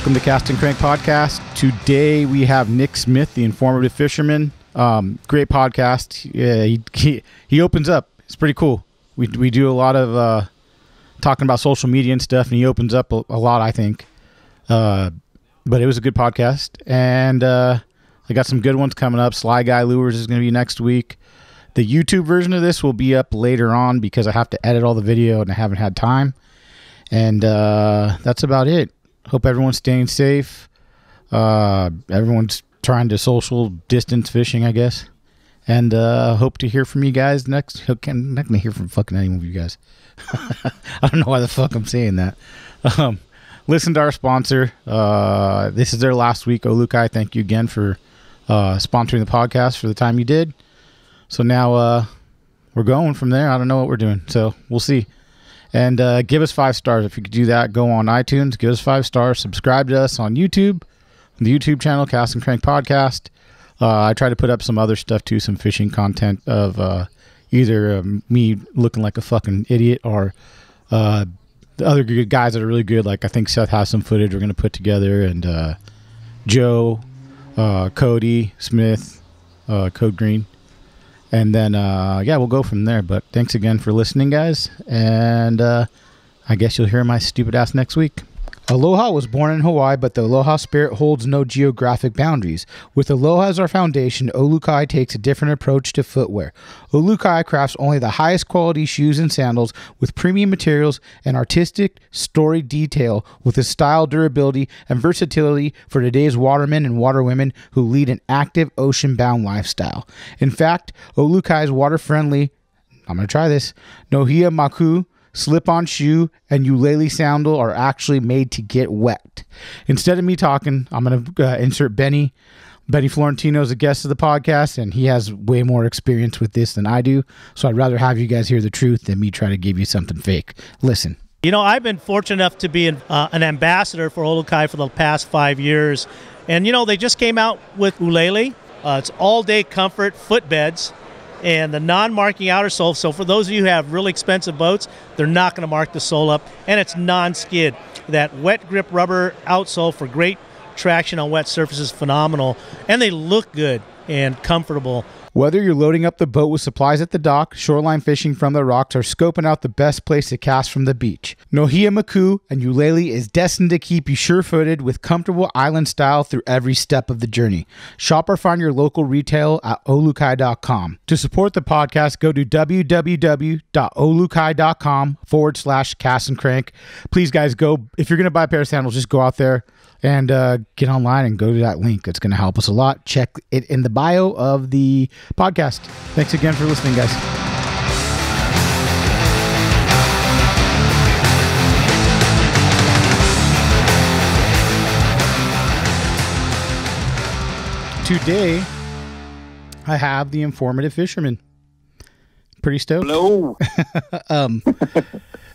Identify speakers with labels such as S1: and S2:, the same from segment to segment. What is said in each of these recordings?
S1: Welcome to Cast and Crank Podcast. Today we have Nick Smith, the informative fisherman. Um, great podcast. Yeah, he, he he opens up. It's pretty cool. We we do a lot of uh, talking about social media and stuff, and he opens up a, a lot. I think. Uh, but it was a good podcast, and uh, I got some good ones coming up. Sly Guy Lures is going to be next week. The YouTube version of this will be up later on because I have to edit all the video and I haven't had time. And uh, that's about it. Hope everyone's staying safe. Uh, everyone's trying to social distance fishing, I guess. And uh, hope to hear from you guys next. I'm not gonna hear from fucking any of you guys. I don't know why the fuck I'm saying that. Um, listen to our sponsor. Uh, this is their last week. Olukai, thank you again for uh, sponsoring the podcast for the time you did. So now uh, we're going from there. I don't know what we're doing, so we'll see. And uh, give us five stars if you could do that. Go on iTunes, give us five stars. Subscribe to us on YouTube, the YouTube channel Cast and Crank Podcast. Uh, I try to put up some other stuff too, some fishing content of uh, either um, me looking like a fucking idiot or uh, the other good guys that are really good. Like I think Seth has some footage we're gonna put together, and uh, Joe, uh, Cody Smith, Code Green, and then uh, yeah, we'll go from there. But thanks again for listening, guys, and uh, I guess you'll hear my stupid ass next week. Aloha was born in Hawaii, but the Aloha spirit holds no geographic boundaries. With Aloha as our foundation, Olukai takes a different approach to footwear. Olukai crafts only the highest quality shoes and sandals with premium materials and artistic, storied detail with a style, durability, and versatility for today's watermen and waterwomen who lead an active ocean bound lifestyle. In fact, Olukai's water friendly I'm going to try this. Nohea Moku slip on shoe, and ukulele sandal are actually made to get wet. Instead of me talking, I'm going to uh, insert Benny. Benny Florentino is a guest of the podcast, and he has way more experience with this than I do. So I'd rather have you guys hear the truth than me try to give you something fake. Listen.
S2: You know, I've been fortunate enough to be an, uh, an ambassador for Olukai for the past five years. And, you know, they just came out with Ulele. Uh, it's all day comfort footbeds and the non-marking outer sole. So for those of you who have really expensive boats, they're not going to mark the sole up, and it's non-skid. That wet grip rubber outsole for great traction on wet surfaces, phenomenal, and they look good and comfortable.
S1: Whether you're loading up the boat with supplies at the dock, shoreline fishing from the rocks, or scoping out the best place to cast from the beach, Nohea Moku and Ulele is destined to keep you sure footed with comfortable island style through every step of the journey. Shop or find your local retail at olukai.com. To support the podcast, go to www.olukai.com forward slash cast and crank. Please, guys, go. If you're going to buy a pair of sandals, just go out there and uh, get online and go to that link. It's going to help us a lot. Check it in the bio of the podcast. Thanks again for listening, guys. Today, I have the informative fisherman. Pretty stoked.
S3: Hello.
S1: um,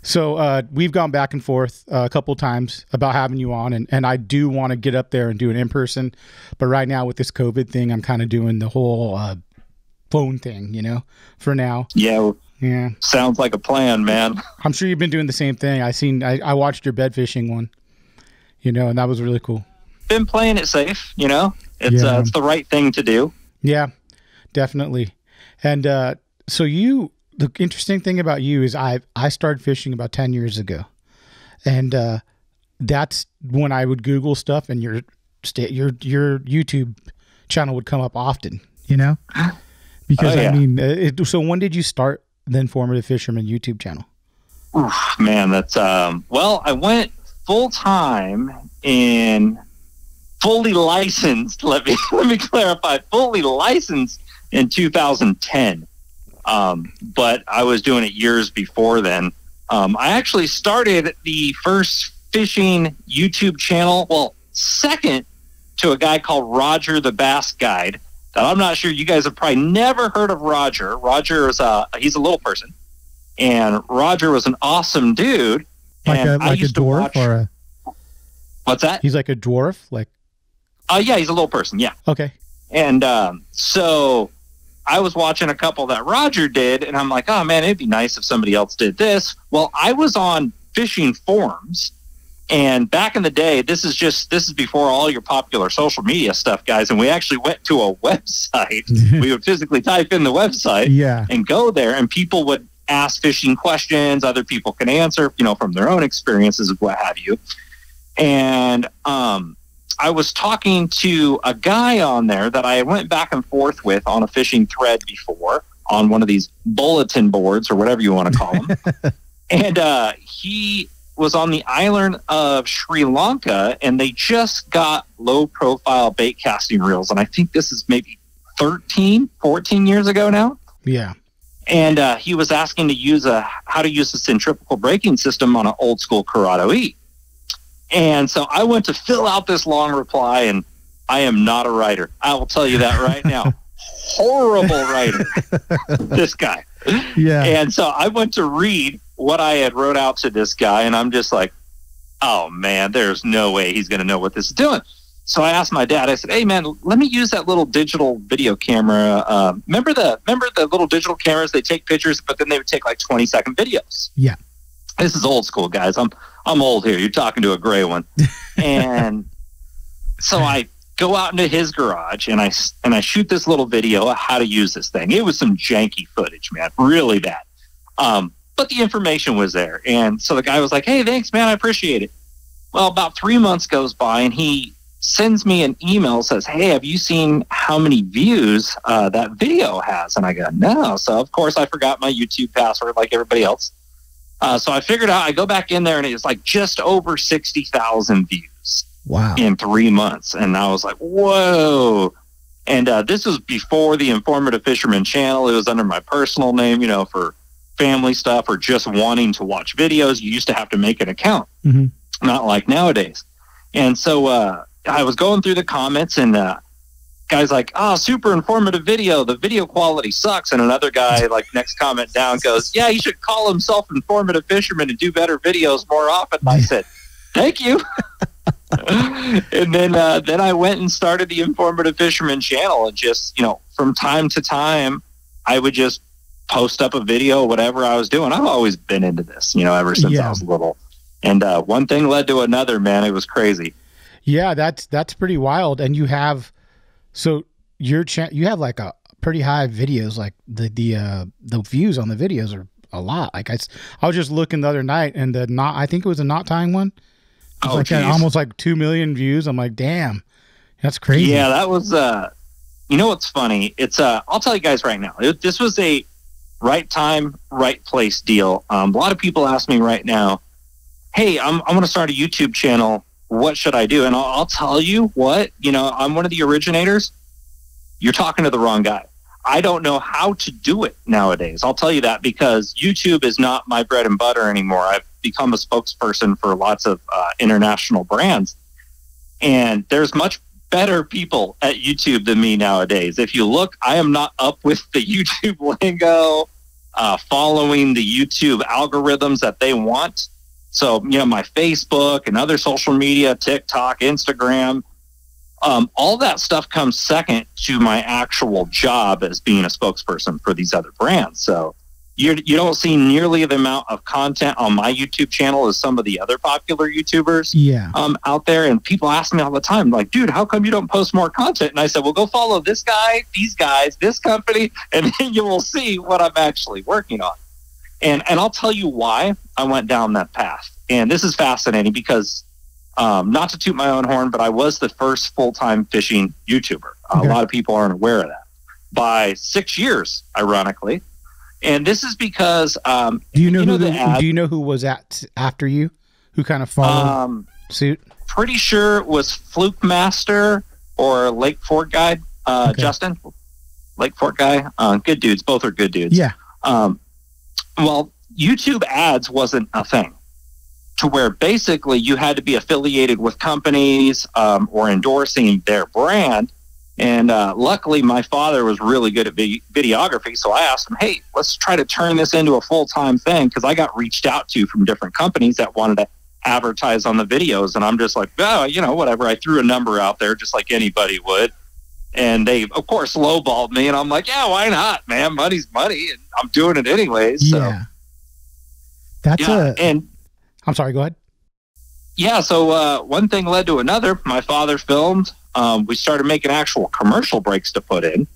S1: so uh, we've gone back and forth uh, a couple times about having you on, and, and I do want to get up there and do it in person, but right now with this COVID thing, I'm kind of doing the whole uh, phone thing, you know, for now.
S3: Yeah.
S1: Yeah.
S3: Sounds like a plan, man.
S1: I'm sure you've been doing the same thing. I seen, I, I watched your bed fishing one, you know, and that was really cool.
S3: Been playing it safe, you know. It's
S1: Yeah.
S3: uh, it's the right thing to do.
S1: Yeah, definitely. And uh, so you, the interesting thing about you is I I started fishing about ten years ago, and uh, that's when I would Google stuff, and your your your YouTube channel would come up often. You know, because
S3: Oh,
S1: I mean, uh, it, so when did you start the Informative Fisherman YouTube channel?
S3: Oof, man, that's um. Well, I went full time in fully licensed. Let me let me clarify. Fully licensed in 2010. Um, but I was doing it years before then. Um, I actually started the first fishing YouTube channel. Well, second to a guy called Roger the Bass Guide. That I'm not sure you guys have probably never heard of Roger. Roger is a he's a little person, and Roger was an awesome dude.
S1: Like a like a dwarf
S3: watch-
S1: or a
S3: what's that?
S1: he's like a dwarf. Like
S3: Uh, yeah, he's a little person. Yeah.
S1: okay,
S3: And um, so I was watching a couple that Roger did, and I'm like, oh man, it'd be nice if somebody else did this. Well, I was on fishing forums, And back in the day, this is just this is before all your popular social media stuff, guys. And we actually went to a website. we would physically type in the website
S1: Yeah.
S3: and go there, and people would ask fishing questions. Other people can answer, you know, from their own experiences, of what have you. And um, I was talking to a guy on there that I went back and forth with on a fishing thread before on one of these bulletin boards or whatever you want to call them. and uh, he was on the island of Sri Lanka and they just got low profile bait casting reels. And I think this is maybe 13, 14 years ago now
S1: Yeah.
S3: and uh, he was asking to use a how to use a centrifugal braking system on an old school Curado E. And so I went to fill out this long reply, and I am not a writer. I will tell you that right now. Horrible writer, this guy.
S1: Yeah.
S3: And so I went to read what I had wrote out to this guy, and I'm just like, oh man, there's no way he's going to know what this is doing. So I asked my dad. I said, "Hey man, let me use that little digital video camera. Uh, remember the remember the little digital cameras? They take pictures, but then they would take like 20 second videos.
S1: Yeah.
S3: This is old school, guys. I'm I'm old here. You're talking to a gray one, and so I go out into his garage and I and I shoot this little video of how to use this thing. It was some janky footage, man, really bad. Um, but the information was there, and so the guy was like, "Hey, thanks, man. I appreciate it." Well, about three months goes by, and he sends me an email says, "Hey, have you seen how many views uh, that video has?" And I go, "No." So of course I forgot my YouTube password, like everybody else. Uh, so I figured out. I go back in there, and it's like just over sixty thousand views
S1: wow.
S3: in three months. And I was like, whoa. And uh, this was before the Informative Fisherman channel. It was under my personal name, you know, for family stuff or just wanting to watch videos. You used to have to make an account,
S1: Mhm.
S3: not like nowadays. And so uh, I was going through the comments and uh, guys like, oh, super informative video. The video quality sucks. And another guy, like, next comment down goes, yeah, he should call himself Informative Fisherman and do better videos more often. And I said, thank you. and then uh, then I went and started the Informative Fisherman channel, and just you know from time to time, I would just post up a video, whatever I was doing. I've always been into this, you know, ever since
S1: Yeah.
S3: I was little. And uh, one thing led to another. Man, it was crazy.
S1: Yeah, that's that's pretty wild. And you have so your cha- you have like a pretty high videos. Like the the uh the views on the videos are a lot. Like I, I was just looking the other night, and the not I think it was a knot tying one.
S3: Oh,
S1: like almost like two million views. I'm like, damn, that's crazy.
S3: Yeah, that was. Uh, you know what's funny? It's. Uh, I'll tell you guys right now. It, this was a right time, right place deal. Um, a lot of people ask me right now, "Hey, I'm I'm going to start a YouTube channel. What should I do?" And I'll, I'll tell you what. You know, I'm one of the originators. You're talking to the wrong guy. I don't know how to do it nowadays. I'll tell you that because YouTube is not my bread and butter anymore. I've become a spokesperson for lots of uh, international brands, and there's much better people at YouTube than me nowadays. If you look, I am not up with the YouTube lingo, uh, following the YouTube algorithms that they want. So, you know, my Facebook and other social media, TikTok, Instagram, um, all that stuff comes second to my actual job as being a spokesperson for these other brands. So, you you don't see nearly the amount of content on my YouTube channel as some of the other popular YouTubers
S1: yeah,
S3: um, out there, and people ask me all the time, like, "Dude, how come you don't post more content?" And I said, "Well, go follow this guy, these guys, this company, and then you will see what I'm actually working on." And and I'll tell you why I went down that path. And this is fascinating because, um, not to toot my own horn, but I was the first full time fishing YouTuber.
S1: Okay.
S3: A lot of people aren't aware of that. By six years, ironically. And this is because um,
S1: do you know
S3: you know
S1: who the,
S3: ad-
S1: do you know who was at after you? Who kind of followed
S3: um,
S1: suit?
S3: pretty sure it was Fluke Master or Lake Fork Guy, uh,
S1: Okay.
S3: Justin, Lake Fork Guy. Uh, good dudes. Both are good dudes.
S1: Yeah,
S3: Um, well, YouTube ads wasn't a thing to where basically you had to be affiliated with companies um, or endorsing their brand. And uh, luckily, my father was really good at vi- videography. So I asked him, hey, let's try to turn this into a full time thing because I got reached out to from different companies that wanted to advertise on the videos. And I'm just like, oh, you know, whatever. I threw a number out there just like anybody would. And they, of course, lowballed me. And I'm like, yeah, why not, man? Money's money. And I'm doing it anyways. So,
S1: yeah. That's
S3: yeah.
S1: a.
S3: and
S1: I'm sorry. Go ahead.
S3: yeah, so uh, one thing led to another. My father filmed. Um, we started making actual commercial breaks to put in,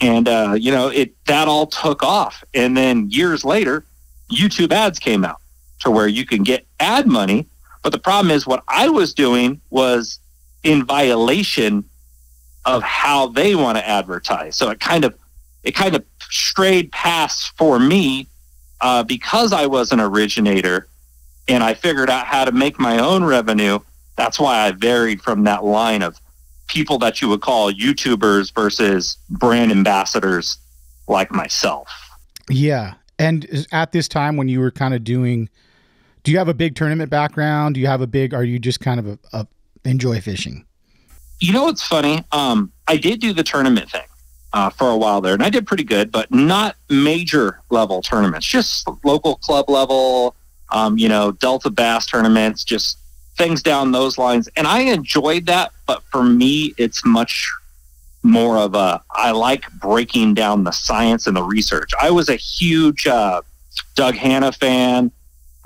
S3: and uh, you know it that all took off. And then years later, YouTube ads came out to where you can get ad money. But the problem is, what I was doing was in violation of how they want to advertise. So it kind of it kind of strayed past for me uh, because I was an originator and I figured out how to make my own revenue. That's why I varied from that line of people that you would call YouTubers versus brand ambassadors like myself.
S1: Yeah. And at this time when you were kind of doing do you have a big tournament background? Do you have a big are you just kind of a, a enjoy fishing?
S3: You know what's funny? Um, I did do the tournament thing uh, for a while there, and I did pretty good, but not major level tournaments, just local club level, um, you know, Delta Bass tournaments, just things down those lines. And I enjoyed that, but for me, it's much more of a I like breaking down the science and the research. I was a huge uh, Doug Hannon fan.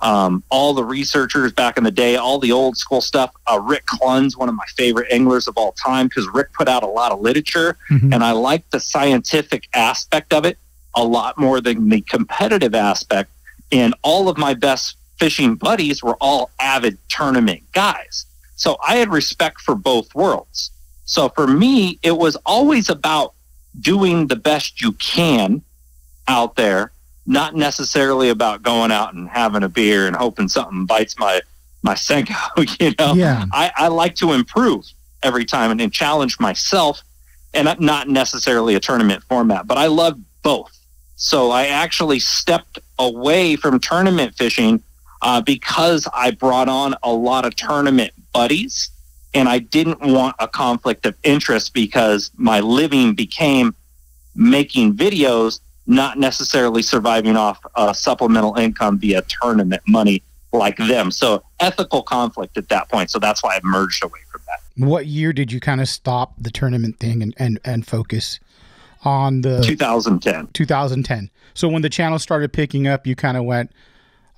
S3: Um, all the researchers back in the day, all the old school stuff. Uh, Rick Clunn's one of my favorite anglers of all time because Rick put out a lot of literature,
S1: Mhm.
S3: and I like the scientific aspect of it a lot more than the competitive aspect. And all of my best fishing buddies were all avid tournament guys. So I had respect for both worlds. So for me, it was always about doing the best you can out there, not necessarily about going out and having a beer and hoping something bites my my senko. You know,
S1: Yeah.
S3: I, I like to improve every time and, and challenge myself, and not- not necessarily a tournament format. But I love both. So I actually stepped away from tournament fishing uh, because I brought on a lot of tournament buddies, and I didn't want a conflict of interest because my living became making videos, not necessarily surviving off uh, supplemental income via tournament money like them. So ethical conflict at that point. So that's why I merged away from that.
S1: What year did you kind of stop the tournament thing and, and, and focus on the
S3: 2010.
S1: 2010? So when the channel started picking up, you kind of went,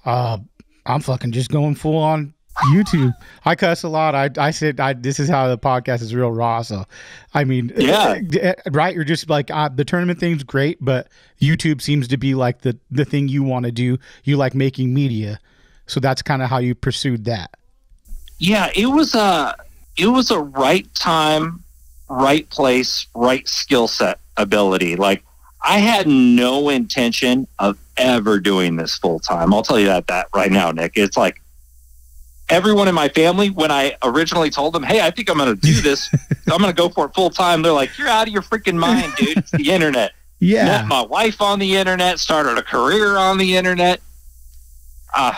S1: uh, I'm fucking just going full on YouTube. I cuss a lot. I, I said, I, this is how the podcast is real raw. So, I mean,
S3: Yeah.
S1: right. You're just like, uh, the tournament thing's great, but YouTube seems to be like the, the thing you want to do. You like making media. So that's kind of how you pursued that.
S3: Yeah, it was a it was a right time, right place, right skill set ability. Like I had no intention of ever doing this full time. I'll tell you that that right now, Nick. It's like everyone in my family when I originally told them, "Hey, I think I'm going to do this. I'm going to go for it full time." They're like, "You're out of your freaking mind, dude. It's the internet." Yeah. Met my wife on the internet, started a career on the internet. Uh,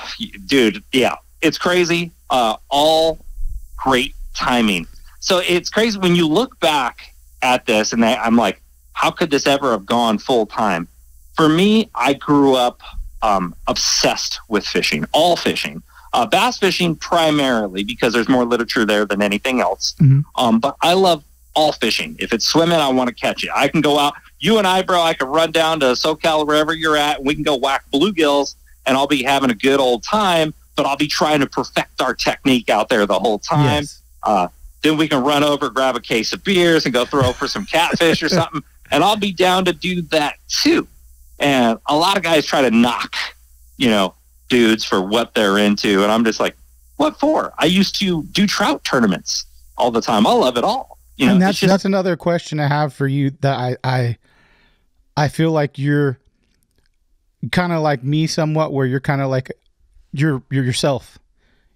S3: dude, yeah, it's crazy. Uh, all great timing. So it's crazy when you look back at this, and I, I'm like, how could this ever have gone full time? For me, I grew up um, obsessed with fishing, all fishing. Uh, bass fishing primarily because there's more literature there than anything else.
S1: Mhm.
S3: Um, but I love all fishing. If it's swimming, I want to catch it. I can go out. You and I, bro, I can run down to SoCal wherever you're at, and we can go whack bluegills, and I'll be having a good old time. But I'll be trying to perfect our technique out there the whole time.
S1: Yes.
S3: Uh, then we can run over, grab a case of beers, and go throw for some catfish or something. And I'll be down to do that too. And a lot of guys try to knock, you know, dudes for what they're into, and I'm just like, what for? I used to do trout tournaments all the time. I love it all. You know,
S1: and that's
S3: just-
S1: that's another question I have for you that I I I feel like you're kind of like me somewhat where you're kind of like you're you're yourself.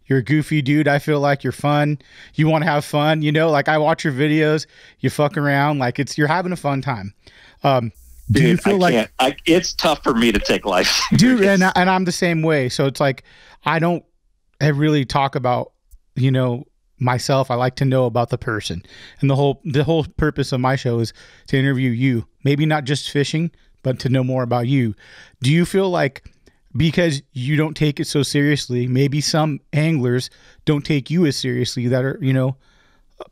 S1: You're a goofy dude. I feel like you're fun. You want to have fun, you know? Like I watch your videos, you fuck around like it's you're having a fun time. Um do
S3: dude,
S1: you feel
S3: I
S1: like
S3: can't. I, it's tough for me to take life.
S1: dude and, I- and i'm the same way. So it's like i don't I really talk about you know myself. I like to know about the person. And the whole the whole purpose of my show is to interview you. Maybe not just fishing but to know more about you. Do you feel like because you don't take it so seriously maybe some anglers don't take you as seriously that are you know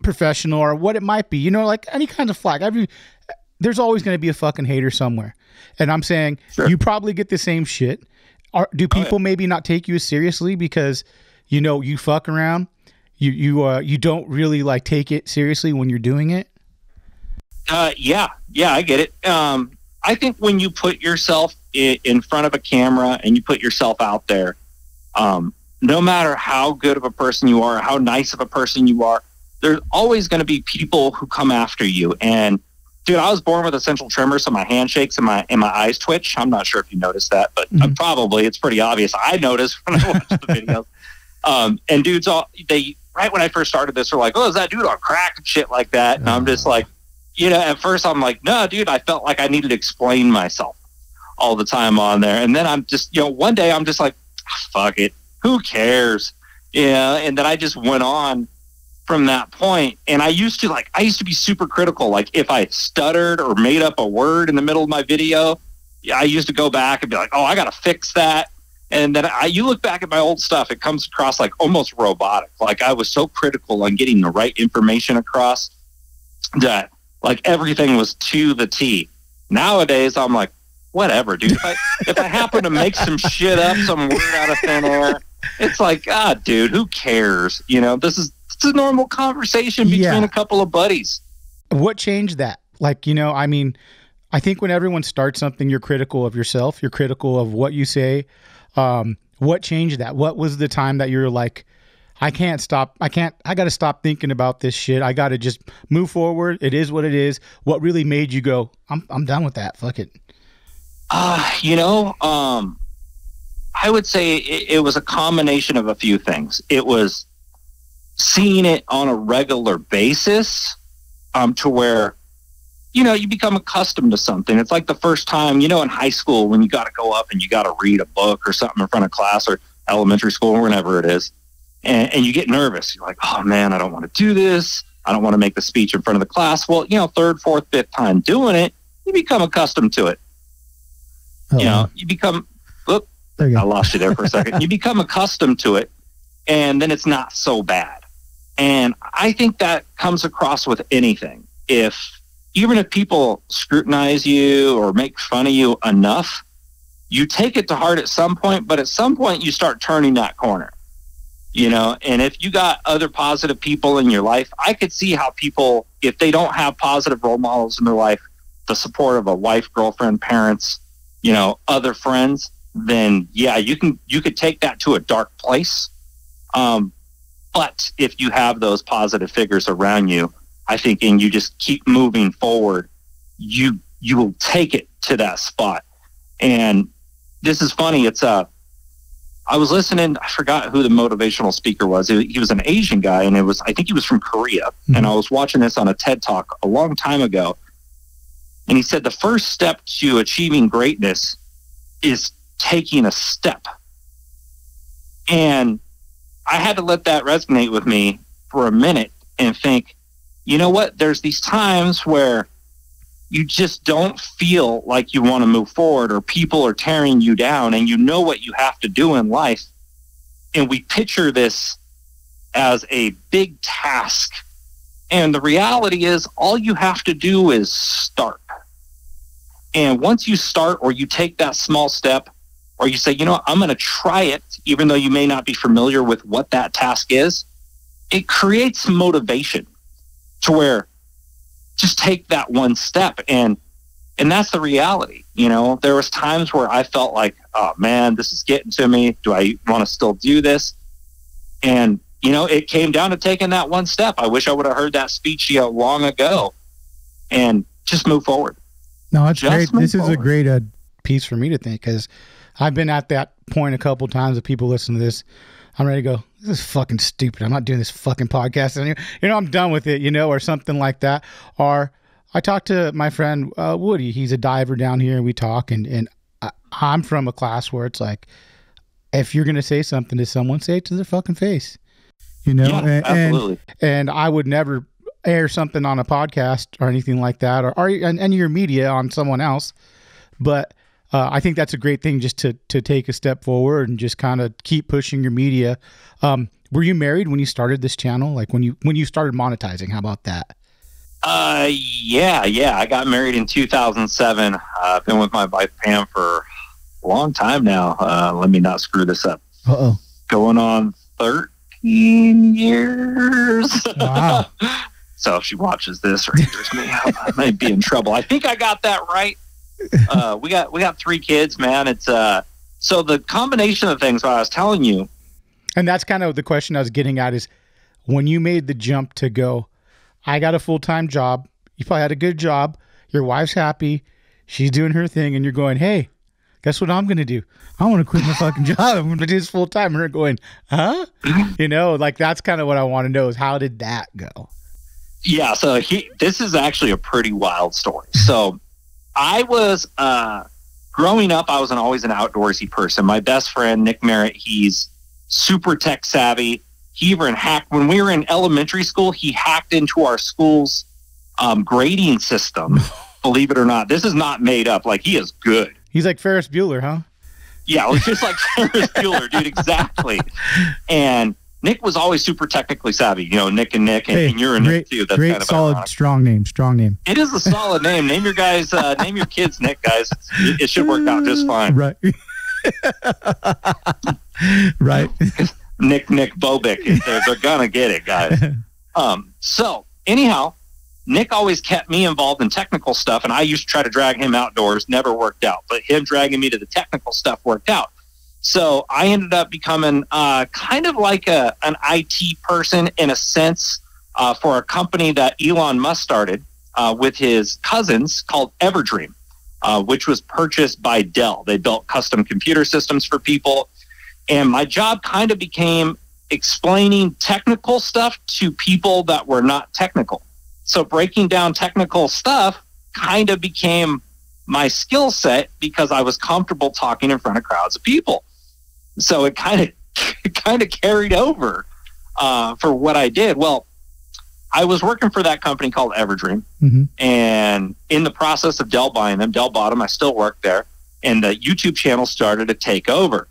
S1: professional or what it might be? You know like any kind of flag. Every there's always going to be a fucking hater somewhere and i'm saying
S3: Sure.
S1: you probably get the same shit are, do
S3: Oh, yeah.
S1: people maybe not take you as seriously because you know, you fuck around. You you uh you don't really like take it seriously when you're doing it.
S3: Uh, yeah, yeah, I get it. Um, I think when you put yourself in, in front of a camera and you put yourself out there, um, no matter how good of a person you are, how nice of a person you are, there's always going to be people who come after you. And dude, I was born with essential tremor, so my hand shakes and my and my eyes twitch. I'm not sure if you noticed that, but uh,
S1: Mhm.
S3: probably it's pretty obvious. I noticed when I watched the videos. Um, and dudes, all they right when I first started this, were like, "Oh, is that dude on crack and shit like that?" And I'm just like, you know, at first I'm like, "No, dude," I felt like I needed to explain myself all the time on there, and then I'm just, you know, one day I'm just like, "Fuck it, who cares?" Yeah, and then I just went on from that point and i used to like i used to be super critical. Like if i stuttered or made up a word in the middle of my video i used to go back and be like oh i gotta fix that. And then I, you look back at my old stuff it comes across like almost robotic. Like i was so critical on getting the right information across that like everything was to the t. Nowadays i'm like whatever dude. If i if i happen to make some shit up some word out of thin air it's like ah dude who cares? You know this is it's a normal conversation between
S1: Yeah.
S3: a couple of buddies.
S1: What changed that? Like, you know, I mean, I think when everyone starts something, you're critical of yourself. You're critical of what you say. Um, what changed that? What was the time that you're like, I can't stop. I can't. I got to stop thinking about this shit. I got to just move forward. It is what it is. What really made you go? I'm. I'm done with that. Fuck it.
S3: Uh, you know, um, I would say it, it was a combination of a few things. It was seeing it on a regular basis um, to where, you know, you become accustomed to something. It's like the first time, you know, in high school when you got to go up and you got to read a book or something in front of class or elementary school or whenever it is. And, and you get nervous. You're like, oh man, I don't want to do this. I don't want to make the speech in front of the class. Well, you know, third, fourth, fifth time doing it, you become accustomed to it. You know, you become
S1: there you
S3: I lost you there for a second. You become accustomed to it, and then it's not so bad. And I think that comes across with anything. If even if people scrutinize you or make fun of you enough, you take it to heart at some point, but at some point you start turning that corner. You know, and if you got other positive people in your life, I could see how people, if they don't have positive role models in their life, the support of a wife, girlfriend, parents, you know, other friends, then yeah, you can you could take that to a dark place. Um, but if you have those positive figures around you, I think, and you just keep moving forward, you you will take it to that spot. And this is funny. It's uh, I was listening. I forgot who the motivational speaker was. He, he was an Asian guy, and it was I think he was from Korea. And I was watching this on a TED talk a long time ago. And he said the first step to achieving greatness is taking a step. And I had to let that resonate with me for a minute and think, you know what? There's these times where you just don't feel like you want to move forward or people are tearing you down and you know what you have to do in life. And we picture this as a big task. And the reality is, all you have to do is start. And once you start or you take that small step, or you say, you know, what, I'm going to try it, even though you may not be familiar with what that task is, it creates motivation to where just take that one step. And and that's the reality. You know, there was times where I felt like, oh man, this is getting to me. Do I want to still do this? And you know, it came down to taking that one step. I wish I would have heard that speech you know, long ago, and just move forward.
S1: No, it's
S3: Just
S1: great. This is a great uh, piece for me to think because I've been at that point a couple times. If people listen to this, I'm ready to go. This is fucking stupid. I'm not doing this fucking podcast anymore. You know, I'm done with it. You know, or something like that. Or I talked to my friend uh, Woody. He's a diver down here, and we talk. And and I, I'm from a class where it's like, if you're gonna say something to someone, say it to their fucking face. You know,
S3: yeah,
S1: and, and
S3: absolutely.
S1: and I would never air something on a podcast or anything like that, or, or and, and your media on someone else. But uh, I think that's a great thing just to to take a step forward and just kind of keep pushing your media. Um, were you married when you started this channel? Like when you when you started monetizing? How about that?
S3: Uh, yeah, yeah. I got married in 2007. Uh, I've been with my wife Pam for a long time now. Uh, let me not screw this up.
S1: Uh oh.
S3: Going on 13 years.
S1: Wow.
S3: so if she watches this or hears me, I might be in trouble. I think I got that right. Uh, we got we got three kids, man. It's uh so the combination of things I was telling you.
S1: And that's kind of the question I was getting at is when you made the jump to go, I got a full time job. You probably had a good job. Your wife's happy. She's doing her thing, and you're going, hey, guess what I'm going to do? I want to quit my fucking job. I'm going to do this full time. And her going, huh? You know, like that's kind of what I want to know is how did that go?
S3: Yeah, so he this is actually a pretty wild story. So I was uh growing up, I was an, always an outdoorsy person. My best friend Nick Merritt, he's super tech savvy. He even hacked when we were in elementary school. He hacked into our school's um, grading system. believe it or not, this is not made up. Like he is good.
S1: He's like Ferris Bueller, huh?
S3: Yeah, it was just like Ferris Bueller, dude. Exactly. And Nick was always super technically savvy. You know, Nick and Nick, and,
S1: Hey,
S3: and you're a Nick too. That's
S1: great,
S3: kind of
S1: solid,
S3: ironic.
S1: strong name, strong name.
S3: It is a solid name. Name your guys. Uh, name your kids Nick, guys. It, it should work out just fine.
S1: Right. right.
S3: Nick Nick Bobick. They're, they're gonna get it, guys. Um, so anyhow, Nick always kept me involved in technical stuff, and I used to try to drag him outdoors. Never worked out, but him dragging me to the technical stuff worked out. So I ended up becoming uh, kind of like a an IT person in a sense uh, for a company that Elon Musk started uh, with his cousins called Everdream, uh, which was purchased by Dell. They built custom computer systems for people, and my job kind of became explaining technical stuff to people that were not technical. So breaking down technical stuff kind of became my skill set because I was comfortable talking in front of crowds of people. So it kind of kind of carried over uh, for what I did. Well, I was working for that company called Everdream,
S1: hmm
S3: and in the process of Dell buying them, Dell bought them. I still work there, and the YouTube channel started to take over.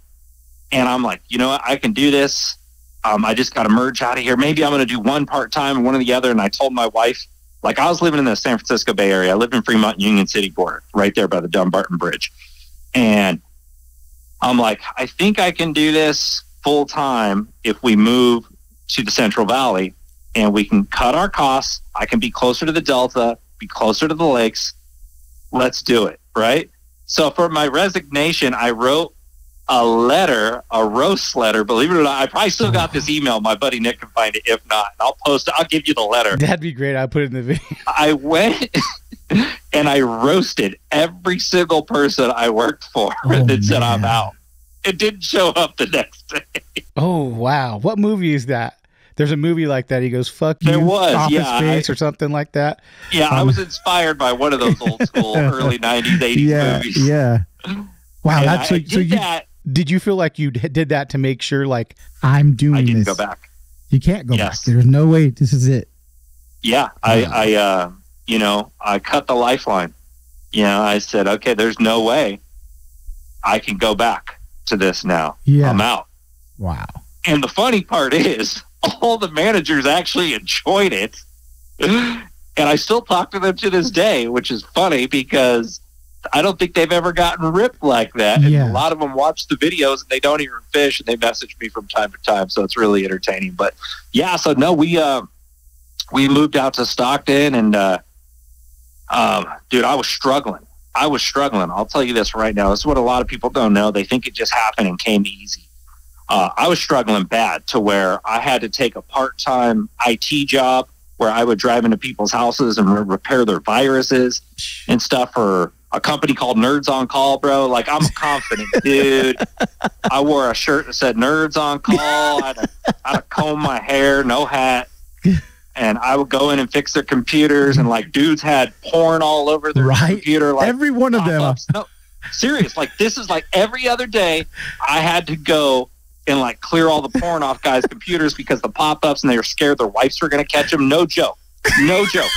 S3: And I'm like, you know what? I can do this. Um, I just got to merge out of here. Maybe I'm going to do one part time and one or the other. And I told my wife, like, I was living in the San Francisco Bay Area. I lived in Fremont Union City border, right there by the Dumbarton Bridge. And I'm like, I think I can do this full time if we move to the Central Valley and we can cut our costs. I can be closer to the Delta, be closer to the lakes. Let's do it. Right. So for my resignation, I wrote a letter, a roast letter. Believe it or not, I probably still got this email. My buddy Nick can find it. If not, I'll post it. I'll give you the letter.
S1: That'd be great. I'll put it in the video.
S3: I went and I roasted every single person I worked for
S1: Oh,
S3: that said I'm out. It didn't show up the next day.
S1: Oh wow! What movie is that? There's a movie like that. He goes, "Fuck you,
S3: There was,
S1: Office
S3: yeah,
S1: Space"
S3: I-
S1: or something like that.
S3: Yeah, I
S1: Um,
S3: was inspired by one of those old school early '90s, '80s
S1: yeah,
S3: movies.
S1: yeah. Wow,
S3: And
S1: that's so.
S3: I did
S1: So you
S3: that.
S1: did you feel like you did that to make sure, like, I'm doing
S3: I didn't
S1: this?
S3: go back.
S1: You can't go
S3: Yes.
S1: back. There's no way. This is it.
S3: Yeah, I, I, uh, you know, I cut the lifeline. You know, I said, okay, there's no way I can go back to this now.
S1: Yeah.
S3: I'm out.
S1: wow.
S3: And the funny part is, all the managers actually enjoyed it. And I still talk to them to this day, which is funny because I don't think they've ever gotten ripped like that. And
S1: Yeah.
S3: a lot of them watch the videos and they don't even fish and they message me from time to time. So it's really entertaining. But yeah, so no, we uh we moved out to Stockton and uh um dude, I was struggling. I was struggling. I'll tell you this right now. This is what a lot of people don't know. They think it just happened and came easy uh, I was struggling bad to where I had to take a part time IT job where I would drive into people's houses and re- repair their viruses and stuff for a company called Nerds on Call, bro. Like, I'm a confident dude. I wore a shirt that said Nerds on Call. I had, to, I had to comb my hair, no hat. And I would go in and fix their computers, and like dudes had porn all over their
S1: Right.
S3: computer. Like,
S1: Every one of them.
S3: No, serious. Like this is like every other day, I had to go and like clear all the porn off guys' computers because the pop-ups and they were scared their wives were going to catch them. No joke. No joke.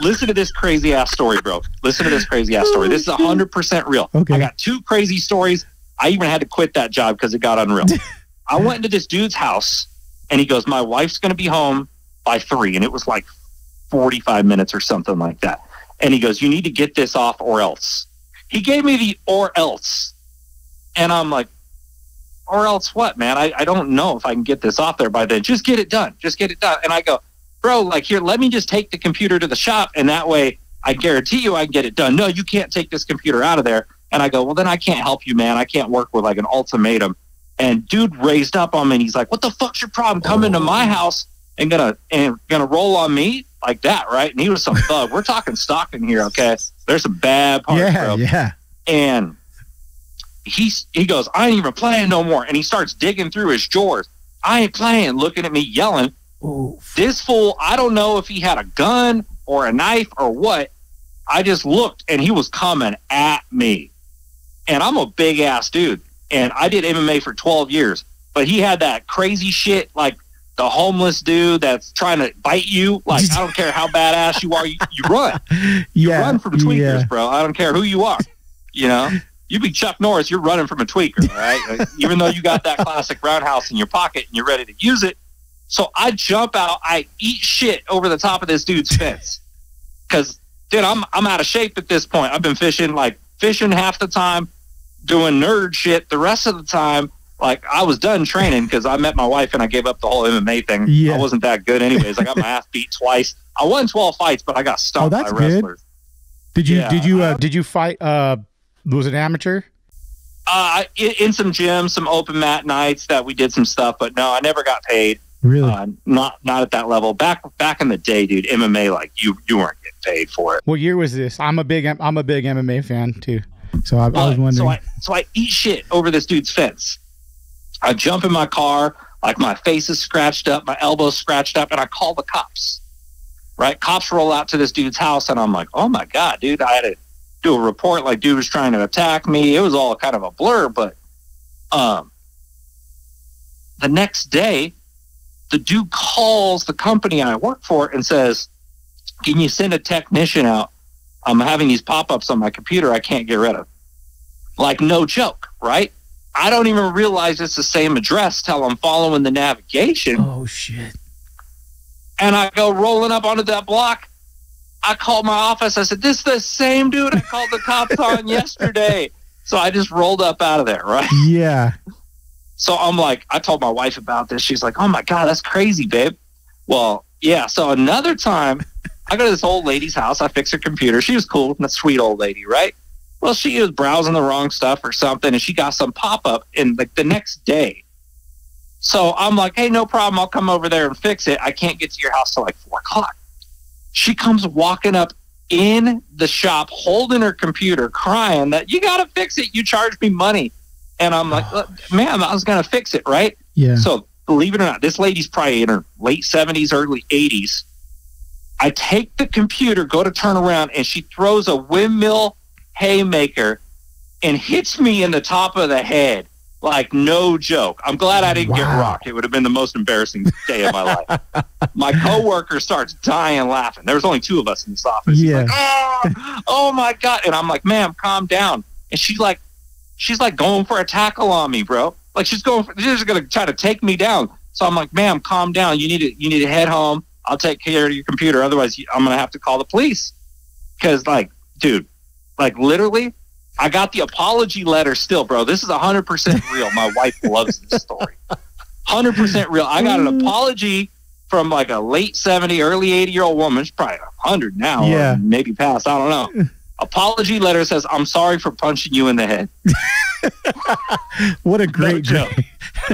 S3: Listen to this crazy ass story, bro. Listen to this crazy ass story. This is hundred percent real.
S1: Okay.
S3: I got two crazy stories. I even had to quit that job because it got unreal. I went into this dude's house and he goes, "My wife's going to be home by three, and it was like forty-five minutes or something like that. And he goes, "You need to get this off, or else." He gave me the "or else," and I'm like, or else what, man? I, I don't know if I can get this off there by then. Just get it done. Just get it done. And I go, bro, like here, let me just take the computer to the shop, and that way I guarantee you I can get it done. No, you can't take this computer out of there. And I go, well, then I can't help you, man. I can't work with like an ultimatum. And dude raised up on me and he's like, what the fuck's your problem coming to my oh. house and gonna and gonna roll on me like that, right? And he was some thug. We're talking Stockton here, okay? There's some bad parts,
S1: yeah,
S3: bro.
S1: yeah.
S3: And he's he goes, I ain't even playing no more. And he starts digging through his drawers. I ain't playing, looking at me, yelling. This fool, I don't know if he had a gun or a knife or what. I just looked and he was coming at me. And I'm a big ass dude. And I did MMA for 12 years. But he had that crazy shit like the homeless dude that's trying to bite you. Like, I don't care how badass you are, you, you run. You
S1: yeah,
S3: run from tweakers,
S1: yeah.
S3: bro. I don't care who you are. You know, you be Chuck Norris, you're running from a tweaker, right? Even though you got that classic roundhouse in your pocket and you're ready to use it. So I jump out, I eat shit over the top of this dude's fence. Cause dude, I'm I'm out of shape at this point. I've been fishing like fishing half the time, doing nerd shit the rest of the time. Like I was done training because I met my wife and I gave up the whole MMA thing.
S1: Yeah.
S3: I wasn't that good anyways. I got my ass beat twice. I won 12 fights, but I got stumped
S1: Oh, that's
S3: by
S1: good. Did you
S3: Yeah,
S1: did you uh, did you fight? Uh, was it amateur?
S3: Uh, in, in some gyms, some open mat nights that we did some stuff, but no, I never got paid.
S1: Really?
S3: Uh, not not at that level. Back back in the day, dude, MMA like you you weren't getting paid for it.
S1: what year was this? I'm a big I'm a big MMA fan too. So I, I was wondering.
S3: So I so I eat shit over this dude's fence. I jump in my car, like my face is scratched up, my elbows scratched up, and I call the cops. Right, cops roll out to this dude's house, and I'm like, oh my god, dude! I had to do a report. Like, dude was trying to attack me. It was all kind of a blur, but um, the next day, the dude calls the company I work for and says, "Can you send a technician out? I'm having these pop-ups on my computer. I can't get rid of." Like, no joke, right? I don't even realize it's the same address till I'm following the navigation.
S1: oh shit!
S3: And I go rolling up onto that block. I called my office. I said, This is the same dude I called the cops on yesterday. So I just rolled up out of there, right?
S1: Yeah.
S3: So I'm like, I told my wife about this. She's like, Oh my God, that's crazy, babe. Well, yeah. So another time, I go to this old lady's house. I fix her computer. She was cool, a sweet old lady, right? Well, she was browsing the wrong stuff or something, and she got some pop up in like the next day. So I'm like, hey, no problem. I'll come over there and fix it. I can't get to your house till like four o'clock. She comes walking up in the shop, holding her computer, crying that you got to fix it. You charged me money. And I'm like, "Look, ma'am, I was going to fix it, right?
S1: Yeah.
S3: So believe it or not, this lady's probably in her late 70s, early 80s. I take the computer, go to turn around, and she throws a windmill haymaker and hits me in the top of the head. Like no joke. I'm glad I didn't get rocked. It would have been the most embarrassing day of my life. My coworker starts dying laughing. There was only two of us in this office.
S1: Yeah.
S3: like, oh, oh my god! And I'm like, ma'am, calm down. And she's like, she's like going for a tackle on me, bro. Like she's going, for, she's gonna try to take me down. So I'm like, ma'am, calm down. You need to, you need to head home. I'll take care of your computer. Otherwise, I'm gonna have to call the police. Because, like, dude, like literally, I got the apology letter still, bro. This is 100% real. My wife loves this story. 100% real. I got an mm. apology from like a late 70, early 80 year old woman. She's probably 100 now,
S1: Yeah.
S3: or maybe past. I don't know. Apology letter says, I'm sorry for punching you in the head.
S1: What a great
S3: joke.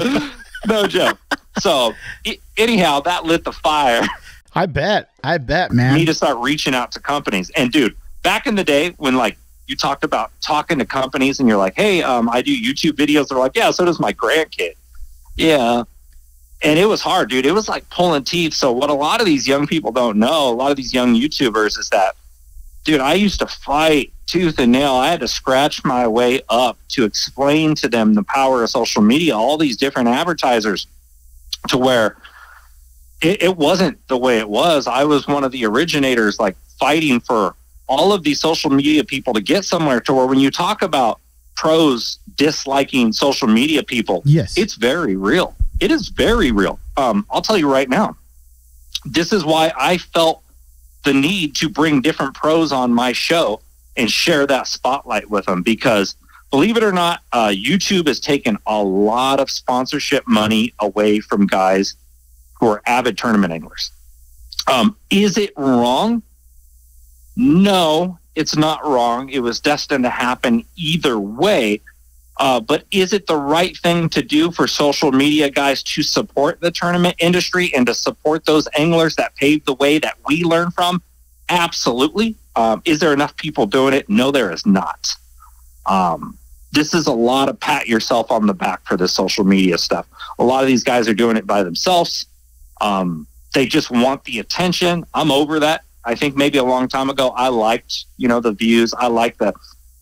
S3: no joke. So, i anyhow, that lit the fire.
S1: I bet. I bet, man.
S3: me to start reaching out to companies. And dude, back in the day when like you talked about talking to companies and you're like, hey, um, I do YouTube videos. They're like, yeah, so does my grandkid. Yeah. And it was hard, dude. It was like pulling teeth. So what a lot of these young people don't know, a lot of these young YouTubers is that, dude, I used to fight tooth and nail. I had to scratch my way up to explain to them the power of social media, all these different advertisers to where it, it wasn't the way it was. I was one of the originators, like fighting for all of these social media people to get somewhere to where when you talk about pros disliking social media people,
S1: yes.
S3: it's very real. It is very real. Um, I'll tell you right now. This is why I felt the need to bring different pros on my show and share that spotlight with them because believe it or not, uh, YouTube has taken a lot of sponsorship money away from guys who are avid tournament anglers. Um, is it wrong? No, it's not wrong. It was destined to happen either way. Uh, but is it the right thing to do for social media guys to support the tournament industry and to support those anglers that paved the way that we learn from? Absolutely. Um, is there enough people doing it? No, there is not. Um, this is a lot of pat yourself on the back for the social media stuff. A lot of these guys are doing it by themselves. Um, they just want the attention. I'm over that. I think maybe a long time ago, I liked, you know, the views. I liked the,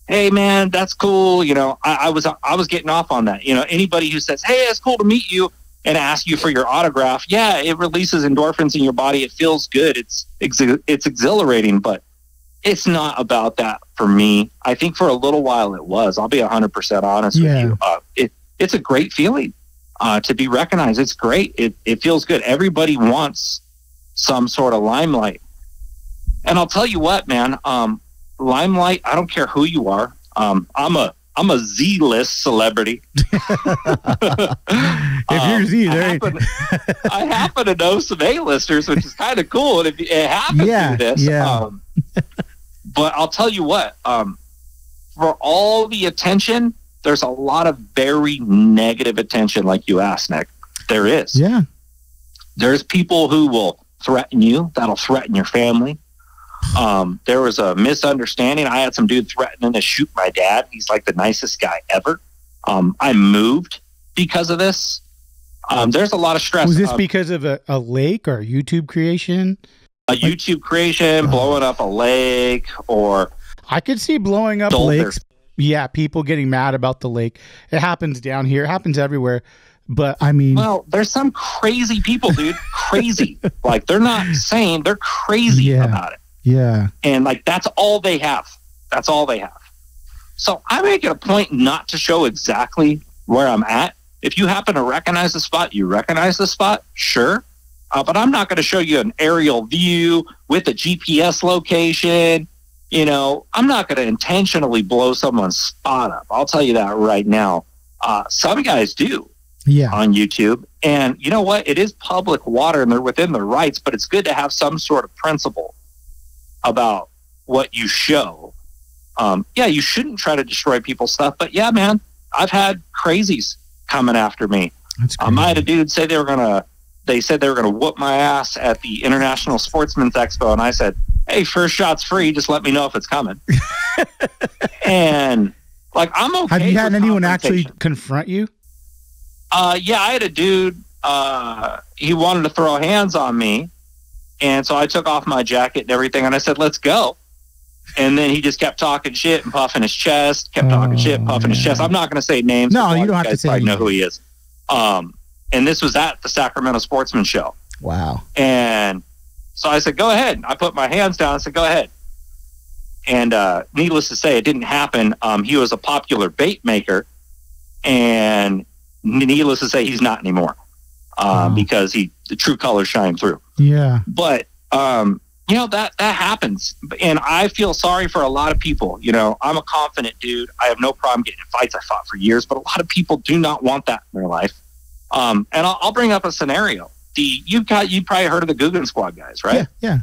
S3: hey man, that's cool. You know, I, I, was I was getting off on that. You know, anybody who says, hey, it's cool to meet you and ask you for your autograph, yeah, it releases endorphins in your body. It feels good. It's it's exhilarating, but it's not about that for me. I think for a little while it was. I'll be hundred percent honest yeah. with you. Uh, it it's a great feeling uh, to be recognized. It's great. It it feels good. Everybody wants some sort of limelight. And I'll tell you what, man. Um, limelight. I don't care who you are. Um, I'm a I'm a Z list celebrity.
S1: if you're Z,
S3: um, I, happen, I happen to know some A listers, which is kind of cool. And if it happens yeah, to this, yeah. Um, but I'll tell you what, um, for all the attention, there's a lot of very negative attention, like you asked, Nick. There is.
S1: Yeah.
S3: There's people who will threaten you. That'll threaten your family. Um, there was a misunderstanding. I had some dude threatening to shoot my dad. He's like the nicest guy ever. Um, I moved because of this. Um, there's a lot of stress.
S1: Was this because of a, a, lake or YouTube creation?
S3: A like, YouTube creation, blowing up a lake, or
S1: I could see blowing up lakes. Yeah, people getting mad about the lake. It happens down here. It happens everywhere. But I mean,
S3: well, there's some crazy people, dude. crazy. like they're not sane. They're crazy yeah. about it.
S1: Yeah.
S3: And like that's all they have. That's all they have. So I make it a point not to show exactly where I'm at. If you happen to recognize the spot, you recognize the spot, sure. Uh, but I'm not going to show you an aerial view with a GPS location. You know, I'm not going to intentionally blow someone's spot up. I'll tell you that right now. Uh, some guys do
S1: yeah.
S3: on YouTube. And you know what? It is public water and they're within their rights, but it's good to have some sort of principle about what you show. Um, yeah, you shouldn't try to destroy people's stuff, but yeah, man, I've had crazies coming after me. Um, I had a dude say they were gonna, they said they were gonna whoop my ass at the International Sportsman's Expo, and I said, "Hey, first shot's free. Just let me know if it's coming." and like, I'm okay.
S1: Have you had anyone actually confront you?
S3: Uh, yeah, I had a dude. Uh, he wanted to throw hands on me, and so I took off my jacket and everything, and I said, "Let's go." And then he just kept talking shit and puffing his chest, kept talking shit, and puffing his chest. I'm not going to say names.
S1: No, you don't have to say.
S3: I know who he is. Um, and this was at the Sacramento Sportsman Show.
S1: Wow.
S3: And so I said, "Go ahead." I put my hands down. I said, "Go ahead." And uh, needless to say, it didn't happen. Um, he was a popular bait maker, and needless to say, he's not anymore uh, wow. because he the true colors shine through.
S1: Yeah.
S3: But um, you know that that happens, and I feel sorry for a lot of people. You know, I'm a confident dude. I have no problem getting in fights. I fought for years, but a lot of people do not want that in their life. Um, and I'll, I'll bring up a scenario. The you've got you probably heard of the Googan Squad guys, right?
S1: Yeah. Yeah.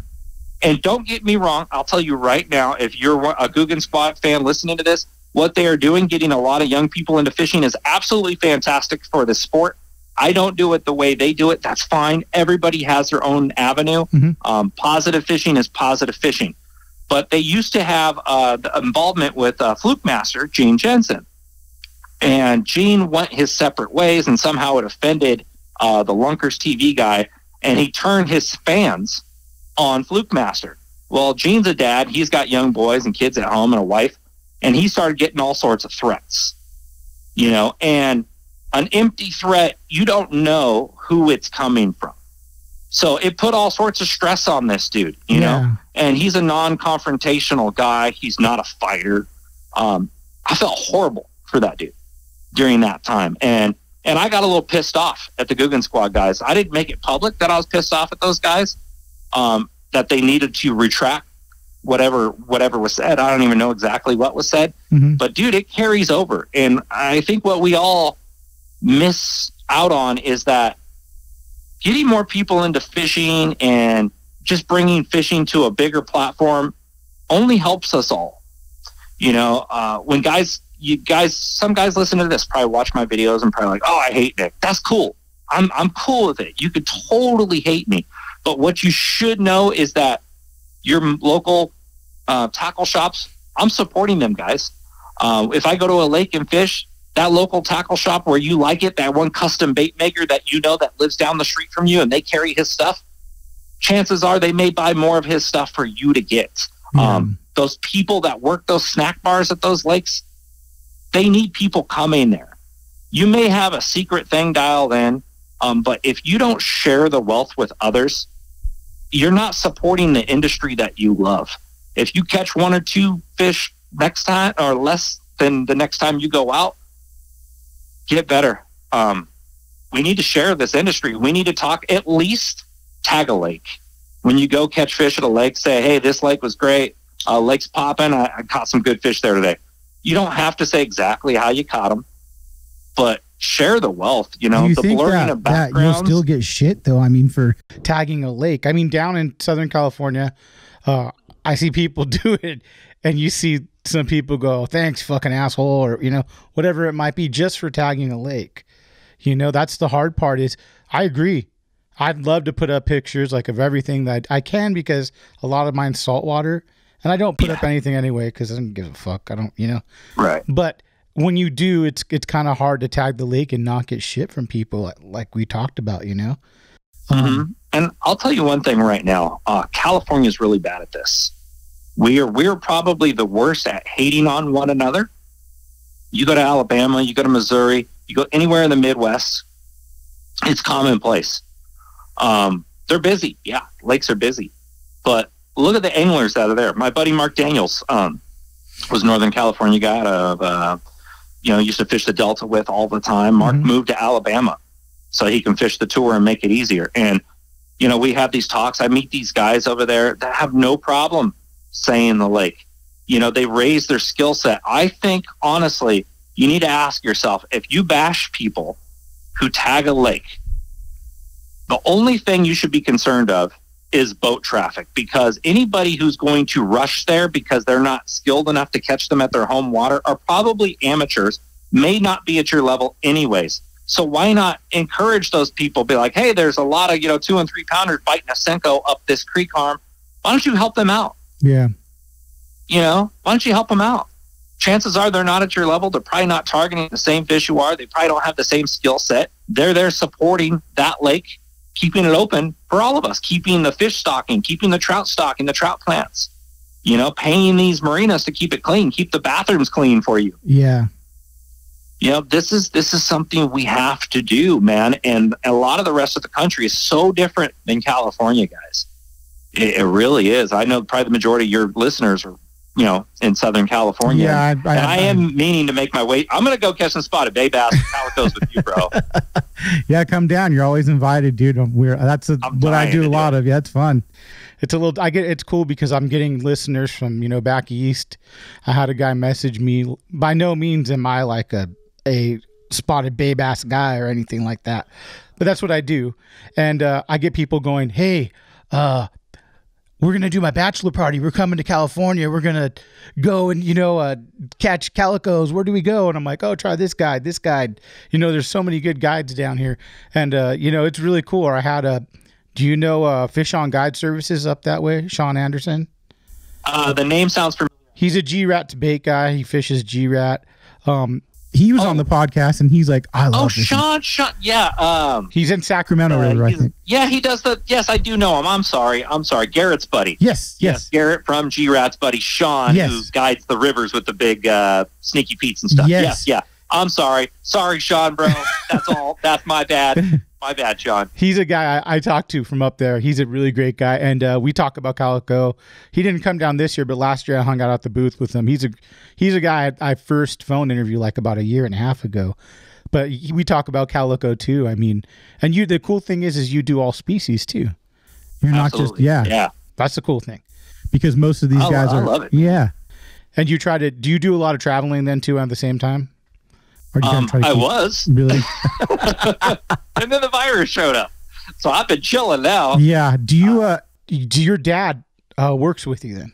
S3: And don't get me wrong. I'll tell you right now, if you're a Googan Squad fan listening to this, what they are doing, getting a lot of young people into fishing, is absolutely fantastic for the sport. I don't do it the way they do it. That's fine. Everybody has their own avenue. Mm-hmm. Um, positive fishing is positive fishing. But they used to have uh, the involvement with uh, Fluke Master, Gene Jensen. And Gene went his separate ways, and somehow it offended uh, the Lunkers TV guy, and he turned his fans on Fluke Master. Well, Gene's a dad. He's got young boys and kids at home and a wife, and he started getting all sorts of threats, you know, and an empty threat, you don't know who it's coming from. So it put all sorts of stress on this dude, you yeah. know? And he's a non confrontational guy. He's not a fighter. Um, I felt horrible for that dude during that time. And and I got a little pissed off at the Googan Squad guys. I didn't make it public that I was pissed off at those guys, um, that they needed to retract whatever whatever was said. I don't even know exactly what was said,
S1: Mhm.
S3: but dude, it carries over. And I think what we all miss out on is that getting more people into fishing and just bringing fishing to a bigger platform only helps us all. You know, uh, when guys, you guys, some guys listen to this, probably watch my videos and probably like, oh, I hate Nick. That's cool. I'm I'm cool with it. You could totally hate me, but what you should know is that your local uh, tackle shops, I'm supporting them, guys. Uh, if I go to a lake and fish, that local tackle shop where you like it, that one custom bait maker that you know that lives down the street from you and they carry his stuff, chances are they may buy more of his stuff for you to get. Um, those people that work those snack bars at those lakes, they need people coming there. You may have a secret thing dialed in, um, but if you don't share the wealth with others, you're not supporting the industry that you love. If you catch one or two fish next time or less than the next time you go out, get better. Um, we need to share this industry. We need to talk at least tag a lake. When you go catch fish at a lake, say, hey, this lake was great. Uh, lake's popping. I, I caught some good fish there today. You don't have to say exactly how you caught them, but share the wealth. You know,
S4: you
S3: the blurring
S4: that,
S3: of
S4: that you'll still get shit though? I mean, for
S1: tagging a lake. I mean, down in Southern California, uh, I see people do it, and you see some people go, "Thanks, fucking asshole," or you know, whatever it might be, just for tagging a lake. You know, that's the hard part. Is I agree. I'd love to put up pictures like of everything that I can because a lot of mine's saltwater, and I don't put up anything anyway because I don't give a fuck. I don't, you know.
S3: right.
S1: But when you do, it's it's kind of hard to tag the lake and not get shit from people, like we talked about. You know. Um,
S3: Mhm. And I'll tell you one thing right now. Uh, California is really bad at this. We are we're probably the worst at hating on one another. You go to Alabama, you go to Missouri, you go anywhere in the Midwest, it's commonplace. Um, they're busy, yeah. Lakes are busy, but look at the anglers out are there. My buddy Mark Daniels um, was a Northern California guy out of uh, you know used to fish the Delta with all the time. Mark
S1: Mhm.
S3: moved to Alabama so he can fish the tour and make it easier. And you know, we have these talks. I meet these guys over there that have no problem saying the lake. You know, they raise their skill set. I think honestly, you need to ask yourself if you bash people who tag a lake, the only thing you should be concerned of is boat traffic because anybody who's going to rush there because they're not skilled enough to catch them at their home water are probably amateurs, may not be at your level anyways. So why not encourage those people? Be like, hey, there's a lot of you know two and three pounders biting a senko up this creek arm. Why don't you help them out?
S4: Yeah,
S3: You know, why don't you help them out? Chances are they're not at your level. They're probably not targeting the same fish you are. They probably don't have the same skill set. They're there supporting that lake, keeping it open for all of us, keeping the fish stocking, keeping the trout stocking, the trout plants. You know, paying these marinas to keep it clean, keep the bathrooms clean for you
S4: yeah,
S3: you know this is this is something we have to do man and a lot of the rest of the country is so different than california guys it, it really is i know probably the majority of your listeners are you know in southern california
S4: yeah. I,
S3: and I am meaning to make my way. I'm going to go catch some spotted bay bass. and How it goes with you, bro?
S4: yeah, come down. You're always invited, dude. We're that's a,
S3: I'm
S4: what I do a lot
S3: it.
S4: of. Yeah, it's fun.
S1: it's a little i get it's cool because i'm getting listeners from you know back east i had a guy message me by no means am i like a a spotted bay bass guy or anything like that but that's what i do and uh, i get people going hey uh we're gonna do my bachelor party. We're coming to California. We're gonna go and you know uh, catch calicos. Where do we go? And I'm like, oh, try this guide, this guide. You know, there's so many good guides down here, and uh, you know, it's really cool. I had a, do you know uh, Fish on Guide Services up that way? Sean Anderson.
S3: Uh, the name sounds familiar.
S1: He's a G Rat to bait guy. He fishes G Rat. Um,
S4: He was
S3: Oh.
S4: on the podcast and he's like, I love
S3: Oh,
S4: this.
S3: Sean, Sean, yeah, um,
S1: he's in Sacramento.
S4: Sacramento River, I think.
S3: yeah, he does the. Yes, I do know him. I'm sorry. I'm sorry. Garrett's buddy.
S4: Yes, yes,
S3: Garrett from G Rat's buddy Sean,
S4: Yes.
S3: who guides the rivers with the big uh, sneaky peats and stuff.
S4: Yes.
S3: Yes, yeah. I'm sorry. Sorry, Sean, bro. That's all. That's my bad. My bad, John.
S1: He's a guy I, I talked to from up there. He's a really great guy, and uh, we talk about Calico. He didn't come down this year, but last year I hung out at the booth with him. He's a he's a guy I, I first phone interview like about a year and a half ago. But he, we talk about Calico too. I mean, and you the cool thing is is you do all species too.
S4: You're not just yeah.
S3: Yeah.
S1: That's the cool thing.
S4: because most of these
S3: I-
S4: guys are.
S3: love it.
S4: Yeah.
S1: And you try to do you do a lot of traveling then too at the same time?
S3: Um, I was,
S4: Really?
S3: and then the virus showed up. So I've been chilling now.
S4: yeah. Do you? Uh,
S1: Do your dad uh, works with you then?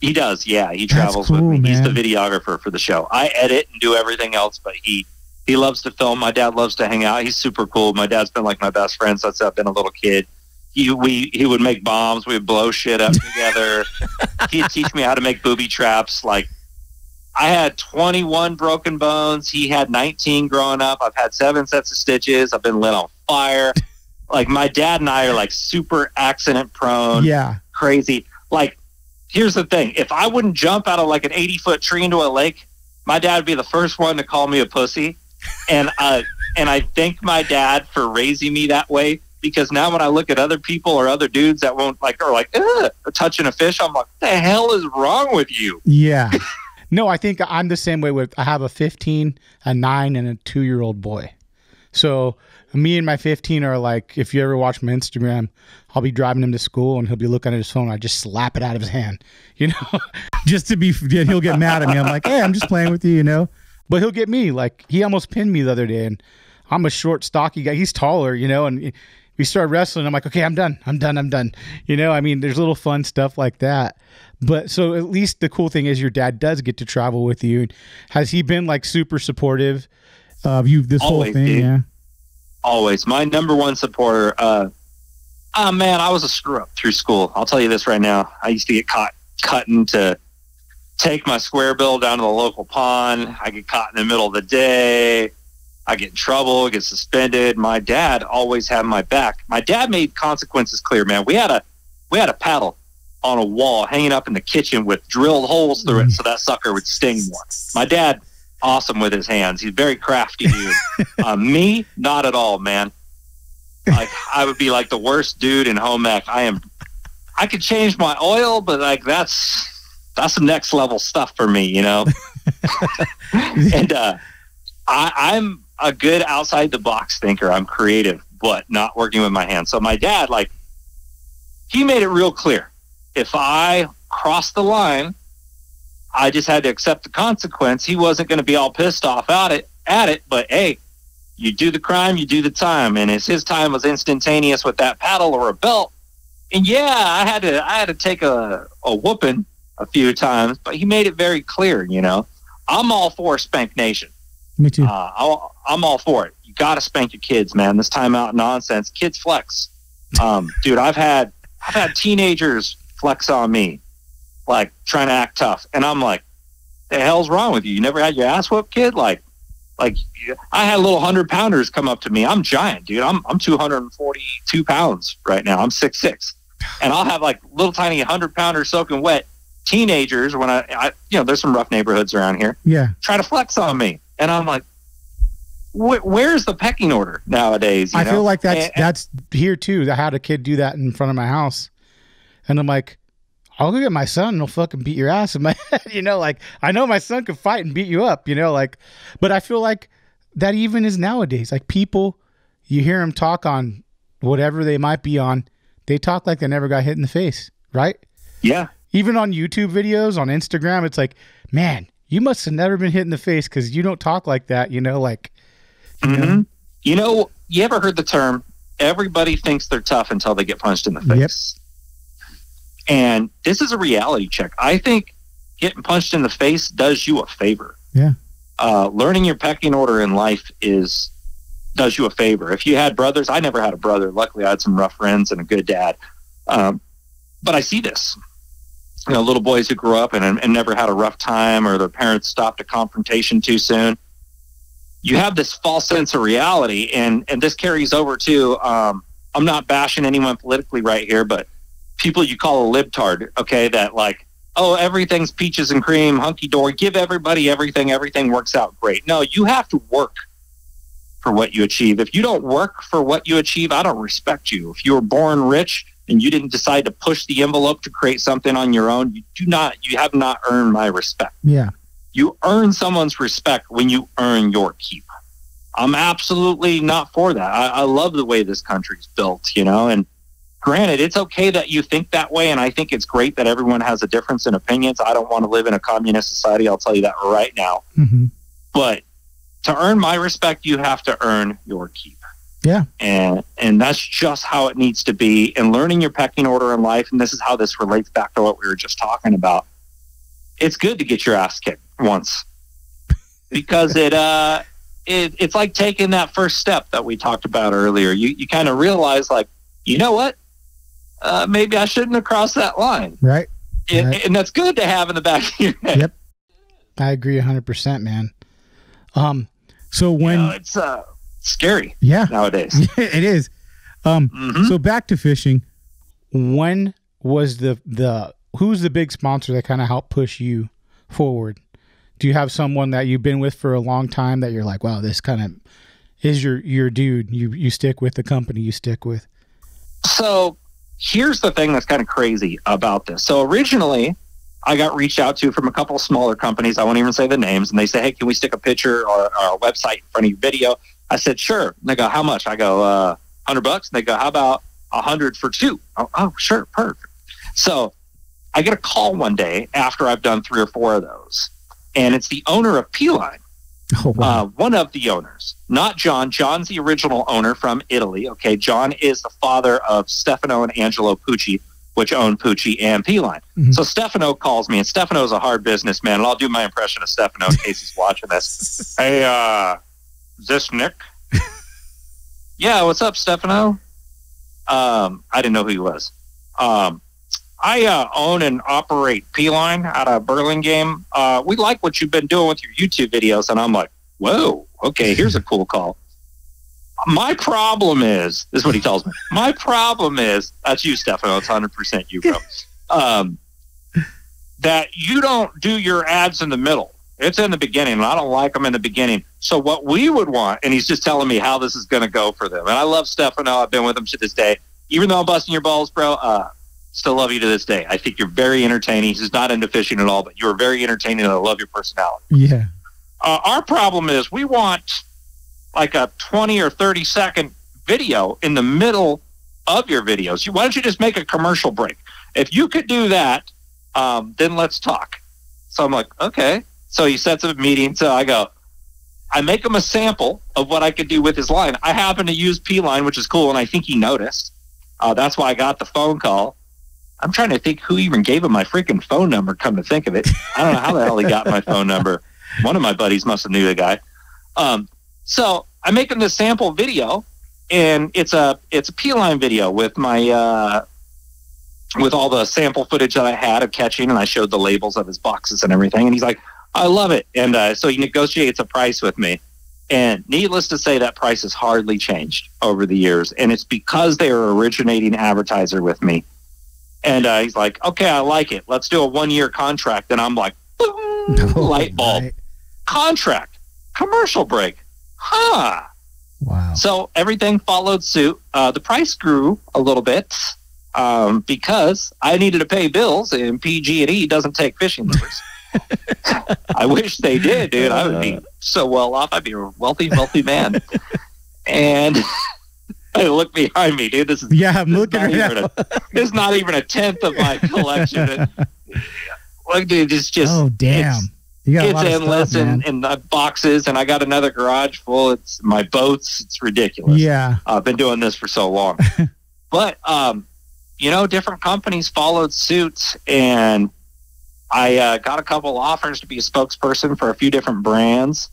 S3: He does, yeah. He travels
S4: cool,
S3: with me. He's the videographer for the show. I edit and do everything else, but he he loves to film. My dad loves to hang out. He's super cool. My dad's been like my best friend since I've been a little kid. He we he would make bombs. We would blow shit up together. He'd teach me how to make booby traps. Like I had 21 broken bones. He had 19 growing up. I've had seven sets of stitches. I've been lit on fire. Like my dad and I are like super accident prone
S4: yeah.
S3: crazy. Like, here's the thing: if I wouldn't jump out of like an 80 foot tree into a lake, my dad would be the first one to call me a pussy. And uh, and I thank my dad for raising me that way because now when I look at other people or other dudes that won't like are like touching a fish, I'm like, what the hell is wrong with you?
S4: Yeah.
S1: No, I think I'm the same way with I have a 15, a 9 and a 2-year-old boy. So, me and my 15 are like if you ever watch my Instagram, I'll be driving him to school and he'll be looking at his phone, I just slap it out of his hand. You know?
S4: Just to be, he'll get mad at me. I'm like, hey, I'm just playing with you, you know.
S1: But he'll get me. Like he almost pinned me the other day, and I'm a short, stocky guy. He's taller, you know. And we start wrestling. I'm like, okay, I'm done. I'm done. I'm done. You know. I mean, there's little fun stuff like that. But so at least the cool thing is your dad does get to travel with you. Has he been like super supportive?
S4: Of you, this whole thing,
S3: dude.
S4: yeah.
S3: Always my number one supporter. Uh, oh man, I was a screw up through school. I'll tell you this right now. I used to get caught cutting to take my square bill down to the local pond. I get caught in the middle of the day. I get in trouble, get suspended. My dad always had my back. My dad made consequences clear, man. We had a we had a paddle on a wall hanging up in the kitchen with drilled holes through it so that sucker would sting more. My dad, awesome with his hands. He's very crafty dude. uh, me, not at all, man. Like I would be like the worst dude in home ec. I am. I could change my oil, but like that's that's the next level stuff for me, you know. and uh, I, I'm a good outside the box thinker. I'm creative, but not working with my hands. So my dad, like, he made it real clear. If I crossed the line, I just had to accept the consequence. He wasn't going to be all pissed off at it, at it. But hey, you do the crime, you do the time. And as his time was instantaneous with that paddle or a belt, and yeah, I had to, I had to take a, a whooping a few times, but he made it very clear. You know, I'm all for Spank Nation.
S4: Me too.
S3: Uh, I'll, I'm all for it. You got to spank your kids, man. This timeout nonsense. Kids flex. Um, dude, I've had I've had teenagers flex on me, like trying to act tough, and I'm like, "The hell's wrong with you? You never had your ass whooped, kid?" Like, like I had little hundred pounders come up to me. I'm giant, dude. I'm I'm 242 pounds right now. I'm six six, and I'll have like little tiny hundred pounders soaking wet teenagers when I, I you know there's some rough neighborhoods around here
S4: yeah.
S3: try to flex on me. And I'm like, wh- where's the pecking order nowadays? you
S1: I
S3: know?
S1: feel like that's
S3: And-
S1: that's here too. I had a kid do that in front of my house, and I'm like, I'll go get my son and he'll fucking beat your ass in my head. You know, like I know my son can fight and beat you up. You know, like, but I feel like that even is nowadays. Like people, you hear them talk on whatever they might be on, they talk like they never got hit in the face, right?
S3: yeah,
S1: Even on YouTube videos, on Instagram, it's like, man, you must have never been hit in the face because you don't talk like that. You know, like,
S3: Mhm. you know, you ever heard the term? Everybody thinks they're tough until they get punched in the
S4: Yep.
S3: And this is a reality check. I think getting punched in the face does you a favor.
S4: Yeah.
S3: Uh, learning your pecking order in life is does you a favor. If you had brothers, I never had a brother. Luckily, I had some rough friends and a good dad. Um, but I see this. You know, little boys who grew up and, and never had a rough time, or their parents stopped a confrontation too soon. You have this false sense of reality, and and this carries over to. Um, I'm not bashing anyone politically right here, but people you call a libtard, okay, that like, oh, everything's peaches and cream, hunky dory, give everybody everything, everything works out great. No, you have to work for what you achieve. If you don't work for what you achieve, I don't respect you. If you were born rich and you didn't decide to push the envelope to create something on your own, you do not, you have not earned my respect
S4: Yeah.
S3: you earn someone's respect when you earn your keep. I'm absolutely not for that. I, I love the way this country's built, you know, and granted, it's okay that you think that way, and I think it's great that everyone has a difference in opinions. I don't want to live in a communist society. I'll tell you that right now.
S4: hmm
S3: But to earn my respect, you have to earn your keep.
S4: Yeah.
S3: And and that's just how it needs to be. And learning your pecking order in life, and this is how this relates back to what we were just talking about. It's good to get your ass kicked once. Because it uh it, it's like taking that first step that we talked about earlier. You you kind of realize like, you know what? Uh, maybe I shouldn't have crossed that line.
S4: Right.
S3: And,
S4: Right.
S3: and that's good to have in the back of your head.
S4: Yep.
S1: I agree 100%, man. Um,
S4: So
S3: You
S4: when
S3: know, it's uh scary
S4: yeah,
S3: nowadays.
S4: it is. Um.
S3: Mhm.
S4: So back to fishing.
S1: when was the the who's the big sponsor that kind of helped push you forward? Do you have someone that you've been with for a long time that you're like, wow, this kind of is your your dude? You you stick with the company you stick with.
S3: So here's the thing that's kind of crazy about this. So originally, I got reached out to from a couple of smaller companies. I won't even say the names, and they say, "Hey, can we stick a picture or, or a website in front of your video?" I said, "Sure." And they go, "How much?" I go, uh, 100 bucks." And they go, "How about a hundred for two? Oh, oh, sure, perfect. So I get a call one day after I've done three or four of those, and it's the owner of P Line
S4: Oh wow.
S3: uh, one of the owners, not John. John's the original owner from Italy. Okay, John is the father of Stefano and Angelo Pucci, which own Pucci and P-Line.
S4: Mhm.
S3: So Stefano calls me, and Stefano's a hard businessman, and I'll do my impression of Stefano in case he's watching this. Hey, uh, is this Nick? yeah, what's up, Stefano? Um, I didn't know who he was. Um, I uh, own and operate P-Line out of Burlingame. Uh, we like what you've been doing with your YouTube videos, and I'm like, whoa, okay, here's a cool call. My problem is, this is what he tells me. My problem is, that's you, Stefano. It's 100% you, bro. Um, that you don't do your ads in the middle. It's in the beginning, and I don't like them in the beginning. So what we would want, and he's just telling me how this is going to go for them. And I love Stefano. I've been with him to this day. Even though I'm busting your balls, bro, uh, still love you to this day. I think you're very entertaining. He's not into fishing at all, but you're very entertaining, and I love your personality.
S4: yeah.
S3: Uh, our problem is we want like a 20 or 30 second video in the middle of your videos. You, why don't you just make a commercial break? If you could do that, um, then let's talk. So I'm like, okay. So he sets up a meeting. So I go, I make him a sample of what I could do with his line. I happen to use P line, which is cool, and I think he noticed. Uh, that's why I got the phone call. I'm trying to think who even gave him my freaking phone number. Come to think of it, I don't know how the hell he got my phone number. One of my buddies must have knew the guy. Um, so I make him this sample video, and it's a it's a P line video with my uh, with all the sample footage that I had of catching, and I showed the labels of his boxes and everything. And he's like, "I love it," and uh, so he negotiates a price with me. And needless to say, that price has hardly changed over the years, and it's because they are originating advertiser with me. And uh, he's like, "Okay, I like it. Let's do a one year contract." And I'm like, boom, light bulb
S4: Right.
S3: contract, commercial break. Huh.
S4: Wow.
S3: So everything followed suit. Uh, the price grew a little bit um, because I needed to pay bills, and PG&E doesn't take fishing lures. I wish they did, dude. I would be so well off. I'd be a wealthy, wealthy man. and I look behind me, dude. This is
S4: Yeah, I'm looking
S3: not
S4: right
S3: even
S4: now.
S3: a, this is not even a tenth of my collection. Look, dude, it's just
S4: oh damn. You got a
S3: it's
S4: lot of
S3: endless
S4: stuff, man.
S3: and, and the boxes and i got another garage full it's my boats it's ridiculous
S4: yeah.
S3: i've been doing this for so long but um you know different companies followed suit and i uh, got a couple offers to be a spokesperson for a few different brands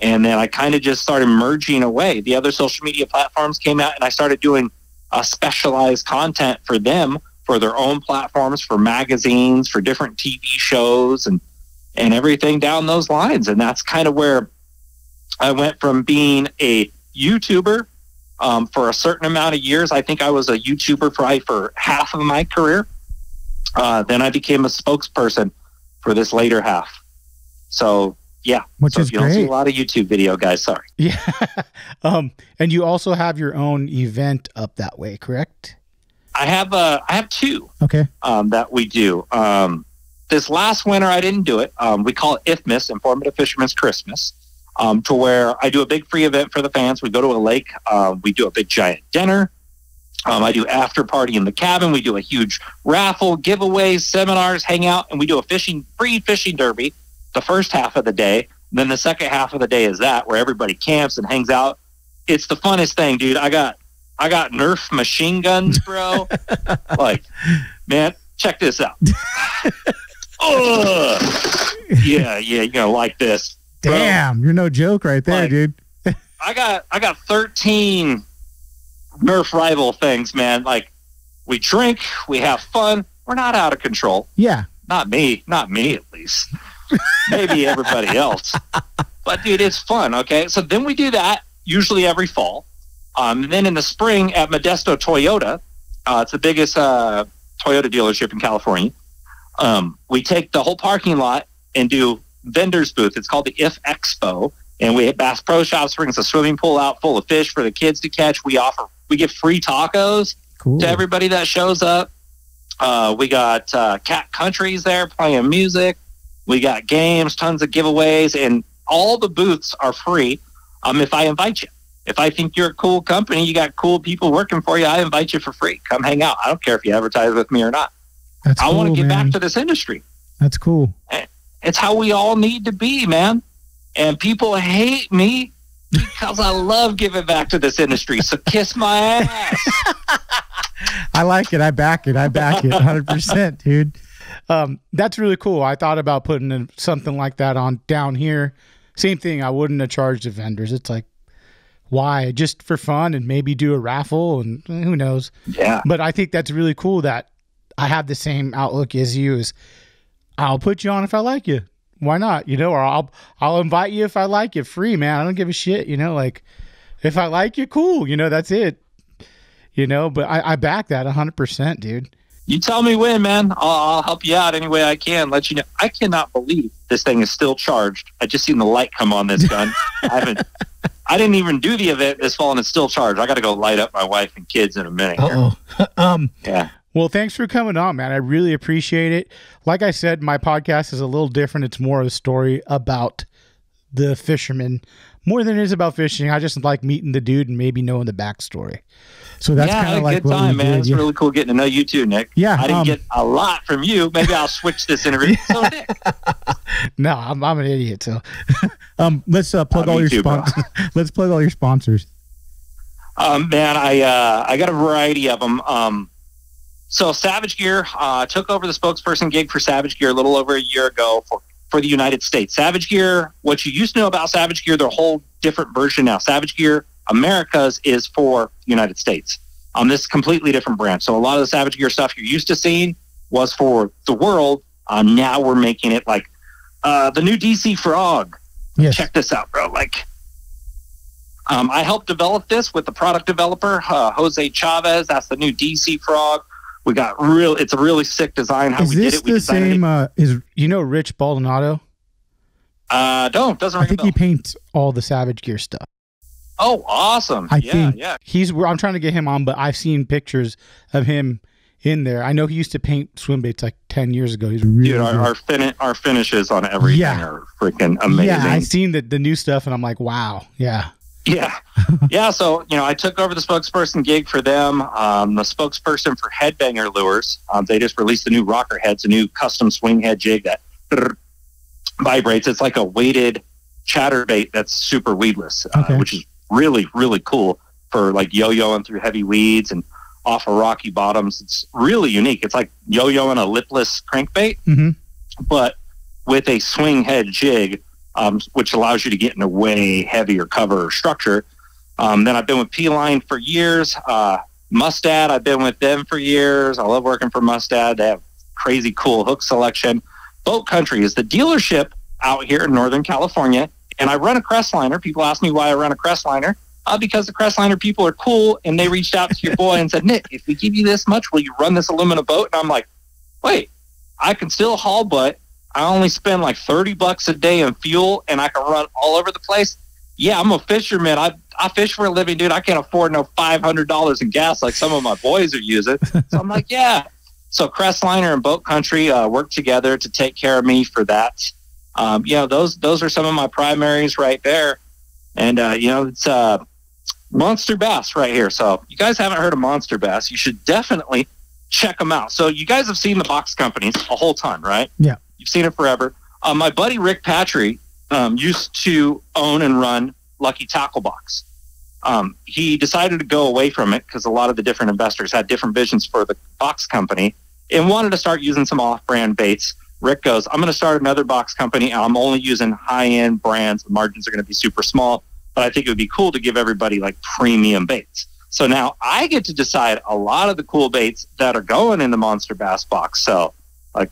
S3: and then i kind of just started merging away the other social media platforms came out and i started doing uh, specialized content for them for their own platforms for magazines for different tv shows and and everything down those lines. And that's kind of where I went from being a YouTuber um, for a certain amount of years. I think I was a YouTuber probably for half of my career. Uh, then I became a spokesperson for this later half. So yeah,
S4: Which
S3: so
S4: is
S3: you don't see a lot of YouTube video guys. Sorry.
S1: Yeah. um, and you also have your own event up that way, correct?
S3: I have uh, I have two.
S4: Okay.
S3: um, that we do. Um, this last winter, I didn't do it. Um, we call it IFMIS, Informative Fisherman's Christmas, um, to where I do a big free event for the fans. We go to a lake, uh, we do a big giant dinner, Um, I do after party in the cabin. We do a huge raffle, giveaways, seminars, hang out, and we do a fishing free fishing derby the first half of the day. Then the second half of the day is that where everybody camps and hangs out. It's the funnest thing, dude. I got I got Nerf machine guns, bro. like, man, check this out. Ugh. Yeah, yeah, you know, like this. Bro,
S4: Damn, you're no joke right there,
S3: Like-
S4: dude.
S3: I got I got 13 Nerf rival things, man. Like we drink, we have fun. We're not out of control.
S4: Yeah.
S3: Not me, not me at least. Maybe everybody else. But dude, it's fun. Okay, so then we do that usually every fall. Um, and then in the spring at Modesto Toyota, uh, it's the biggest uh, Toyota dealership in California. Um, we take the whole parking lot and do vendors booth. It's called the If Expo, and we hit Bass Pro Shops brings a swimming pool out full of fish for the kids to catch. We offer we give free tacos
S4: Cool.
S3: to everybody that shows up. Uh, we got uh, Cat Countries there playing music. We got games, tons of giveaways, and all the booths are free. Um, if I invite you, if I think you're a cool company, you got cool people working for you, I invite you for free. Come hang out. I don't care if you advertise with me or not.
S4: That's
S3: I
S4: cool,
S3: want to get
S4: man.
S3: back to this industry.
S4: That's cool.
S3: It's how we all need to be, man. And people hate me because I love giving back to this industry. So kiss my ass.
S4: I like it. I back it. I back it 100%, dude.
S1: Um, that's really cool. I thought about putting something like that on down here. Same thing. I wouldn't have charged the vendors. It's like, why? Just for fun and maybe do a raffle and who knows.
S3: Yeah.
S1: But I think that's really cool that I have the same outlook as you. Is I'll put you on if I like you. Why not? You know, or I'll I'll invite you if I like you. Free man. I don't give a shit. You know, like if I like you, cool. You know, that's it. You know, but I, I back that hundred percent, dude.
S3: You tell me when, man. I'll, I'll help you out any way I can. Let you know. I cannot believe this thing is still charged. I just seen the light come on this gun. I haven't. I didn't even do the event this fall, and it's still charged. I got to go light up my wife and kids in a minute.
S1: oh. um.
S3: Yeah.
S1: Well, thanks for coming on, man. I really appreciate it. Like I said, my podcast is a little different. It's more of a story about the fisherman more than it is about fishing. I just like meeting the dude and maybe knowing the backstory.
S4: So that's
S3: yeah, I
S4: kind
S3: had
S4: of
S3: a
S4: like
S3: good time, man.
S4: did.
S3: It's
S4: yeah.
S3: really cool getting to know you too, Nick.
S4: Yeah,
S3: I didn't
S4: um,
S3: get a lot from you. Maybe I'll switch this interview. So, Nick,
S1: No, I'm, I'm an idiot. So
S4: Um, let's uh, plug
S3: Uh,
S4: all your
S3: too,
S4: sponsors. let's plug all your sponsors.
S3: Um, man, I uh, I got a variety of them. Um, so Savage Gear uh, took over the spokesperson gig for Savage Gear a little over a year ago for for the United States. Savage Gear, what you used to know about Savage Gear, they're a whole different version now. Savage Gear Americas is for United States. Um, this is completely different brand. So a lot of the Savage Gear stuff you're used to seeing was for the world. Um, now we're making it like uh, the new DC Frog
S4: Yes.
S3: check this out, bro. Like, um, I helped develop this with the product developer, uh, Jose Chavez. That's the new DC Frog. We got real. It's a really sick design. How
S4: Is
S3: we did
S4: this
S3: it. We
S4: the same?
S3: it.
S4: Uh, is
S1: you know Rich Baldonado?
S3: Uh, don't doesn't
S1: I think he paints all the Savage Gear stuff.
S3: Oh, awesome.
S4: I
S3: yeah,
S4: think-
S3: yeah.
S1: He's I'm trying to get him on, but I've seen pictures of him in there. I know he used to paint swim baits like ten years ago. He's really
S3: Dude, our our, fin- our finishes on everything
S4: Yeah.
S3: are freaking amazing.
S1: Yeah, I've seen the the new stuff, and I'm like, wow, yeah.
S3: Yeah. yeah. So, you know, I took over the spokesperson gig for them. Um, the spokesperson for Headbanger Lures. Um, they just released the new rocker heads, a new custom swing head jig that vibrates. It's like a weighted chatterbait that's super weedless, uh,
S4: Okay.
S3: which is really, really cool for like yo-yoing through heavy weeds and off of rocky bottoms. It's really unique. It's like yo-yoing a lipless crankbait,
S4: Mhm.
S3: but with a swing head jig um, which allows you to get in a way heavier cover or structure. Um, then I've been with P-Line for years. Uh, Mustad, I've been with them for years. I love working for Mustad. They have crazy cool hook selection. Boat Country is the dealership out here in Northern California, and I run a Crestliner. People ask me why I run a Crestliner. Uh, because the Crestliner people are cool, and they reached out to your boy and said, Nick, if we give you this much, will you run this aluminum boat? And I'm like, wait, I can still haul butt. I only spend like 30 bucks a day in fuel and I can run all over the place. Yeah, I'm a fisherman. I, I fish for a living, dude. I can't afford no $500 in gas like some of my boys are using. So I'm like, yeah. So Crestliner and Boat Country uh, work together to take care of me for that. Um, you know, those those are some of my primaries right there. And uh, you know, it's uh, monster bass right here. So you guys haven't heard of monster bass, you should definitely check them out. So you guys have seen the box companies a whole ton, right?
S4: Yeah.
S3: You've seen it forever. Uh, my buddy Rick Patry um, used to own and run Lucky Tackle Box. Um, he decided to go away from it because a lot of the different investors had different visions for the box company and wanted to start using some off-brand baits. Rick goes, I'm going to start another box company. I'm only using high-end brands. The margins are going to be super small, but I think it would be cool to give everybody like premium baits. So now I get to decide a lot of the cool baits that are going in the Monster Bass box. So, like,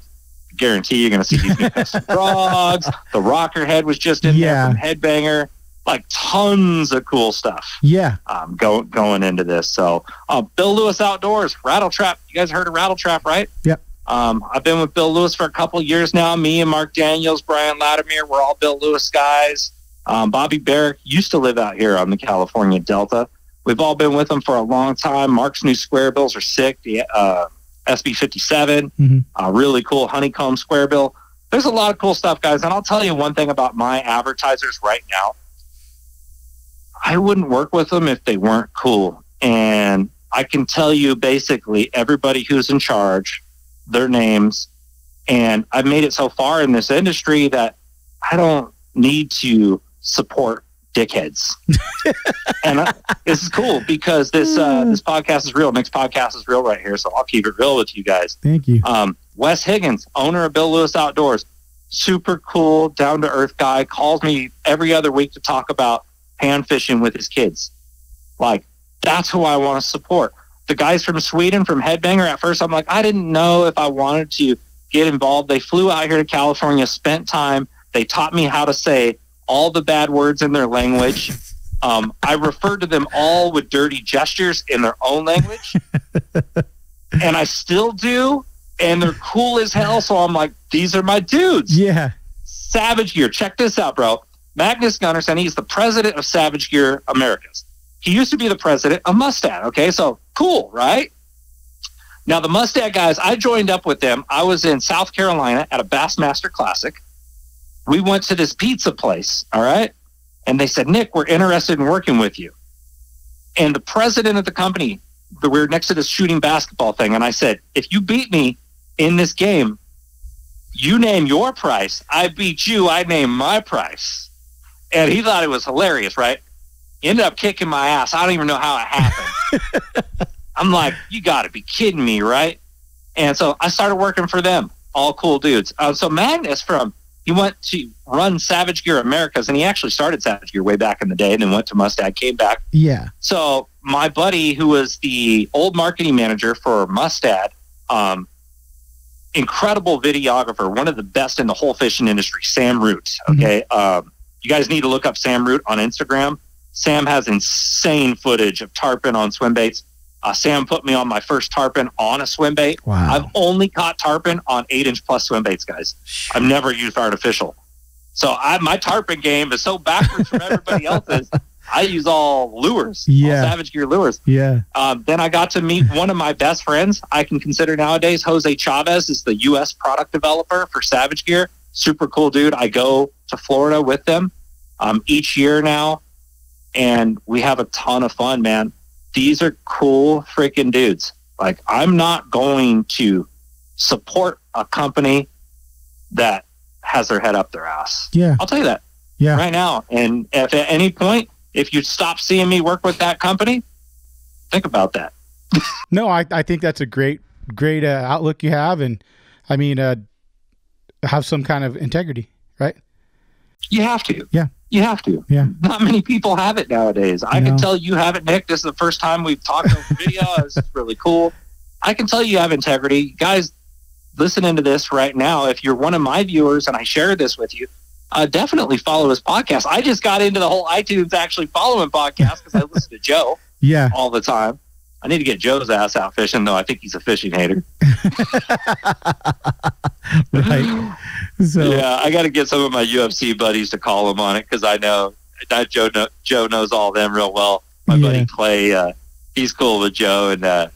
S3: guarantee you're going to see these new frogs. The rocker head was just in
S4: Yeah.
S3: there from Headbanger. Like tons of cool stuff
S4: Yeah.
S3: um, go, going into this. So, uh, Bill Lewis Outdoors, Rat-L-Trap. You guys heard of Rat-L-Trap, right?
S4: Yep.
S3: Um, I've been with Bill Lewis for a couple years now. Me and Mark Daniels, Brian Latimer, we're all Bill Lewis guys. Um, Bobby Barrack used to live out here on the California Delta. We've all been with him for a long time. Mark's new square bills are sick. The uh, SB57,
S4: Mhm.
S3: uh, really cool honeycomb square bill. There's a lot of cool stuff, guys. And I'll tell you one thing about my advertisers right now. I wouldn't work with them if they weren't cool. And I can tell you basically everybody who's in charge, their names. And I've made it so far in this industry that I don't need to support dickheads. and I, this is cool because this uh, this podcast is real. Nick's podcast is real right here, so I'll keep it real with you guys.
S4: Thank you.
S3: Um, Wes Higgins, owner of Bill Lewis Outdoors, super cool, down to earth guy, calls me every other week to talk about pan fishing with his kids. Like, that's who I want to support. The guys from Sweden, from Headbanger, at first I'm like, I didn't know if I wanted to get involved. They flew out here to California, spent time. They taught me how to say all the bad words in their language. Um, I referred to them all with dirty gestures in their own language. and I still do. And they're cool as hell. So I'm like, these are my dudes.
S4: Yeah.
S3: Savage Gear. Check this out, bro. Magnus Gunnarsson, he's the president of Savage Gear Americas. He used to be the president of Mustad. Okay, so cool, right? Now, the Mustad guys, I joined up with them. I was in South Carolina at a Bassmaster Classic. We went to this pizza place, all right? And they said, Nick, we're interested in working with you. And the president of the company, we were next to this shooting basketball thing. And I said, if you beat me in this game, you name your price. I beat you. I name my price. And he thought it was hilarious, right? He ended up kicking my ass. I don't even know how it happened. I'm like, you got to be kidding me, right? And so I started working for them. All cool dudes. Uh, so Magnus from he went to run Savage Gear Americas, and he actually started Savage Gear way back in the day, and then went to Mustad, came back,
S4: Yeah.
S3: so my buddy, who was the old marketing manager for Mustad, um, incredible videographer, one of the best in the whole fishing industry, Sam Root. Okay, um, you guys need to look up Sam Root on Instagram. Sam has insane footage of tarpon on swim baits. Uh, Sam put me on my first tarpon on a swim bait.
S4: Wow.
S3: I've only caught tarpon on eight inch plus swim baits, guys. I've never used artificial. So I, my tarpon game is so backwards from everybody else's. I use all lures,
S4: Yeah.
S3: all Savage Gear lures.
S4: yeah.
S3: Um, then I got to meet one of my best friends. I can consider nowadays Jose Chavez is the U.S. product developer for Savage Gear. Super cool dude. I go to Florida with them um, each year now, and we have a ton of fun, man. These are cool freaking dudes. Like I'm not going to support a company that has their head up their ass.
S4: Yeah.
S3: I'll tell you that
S4: Yeah.
S3: right now. And if at any point, if you stop seeing me work with that company, think about that.
S1: No, I, I think that's a great great uh, outlook you have, and I mean, uh, have some kind of integrity, right?
S3: You have to.
S4: Yeah.
S3: You have to.
S4: Yeah.
S3: Not many people have it nowadays. I can tell you have it, Nick. This is the first time we've talked over video. This is really cool. I can tell you have integrity. Guys, listening to this right now, if you're one of my viewers and I share this with you, uh, definitely follow his podcast. I just got into the whole iTunes actually following podcast because I listen to Joe
S4: Yeah.
S3: all the time. I need to get Joe's ass out fishing, though. I think he's a fishing hater.
S4: Right. So
S3: yeah, I got to get some of my UFC buddies to call him on it because I know that Joe know, Joe knows all them real well. My
S4: Yeah.
S3: buddy Clay, uh, he's cool with Joe, and uh,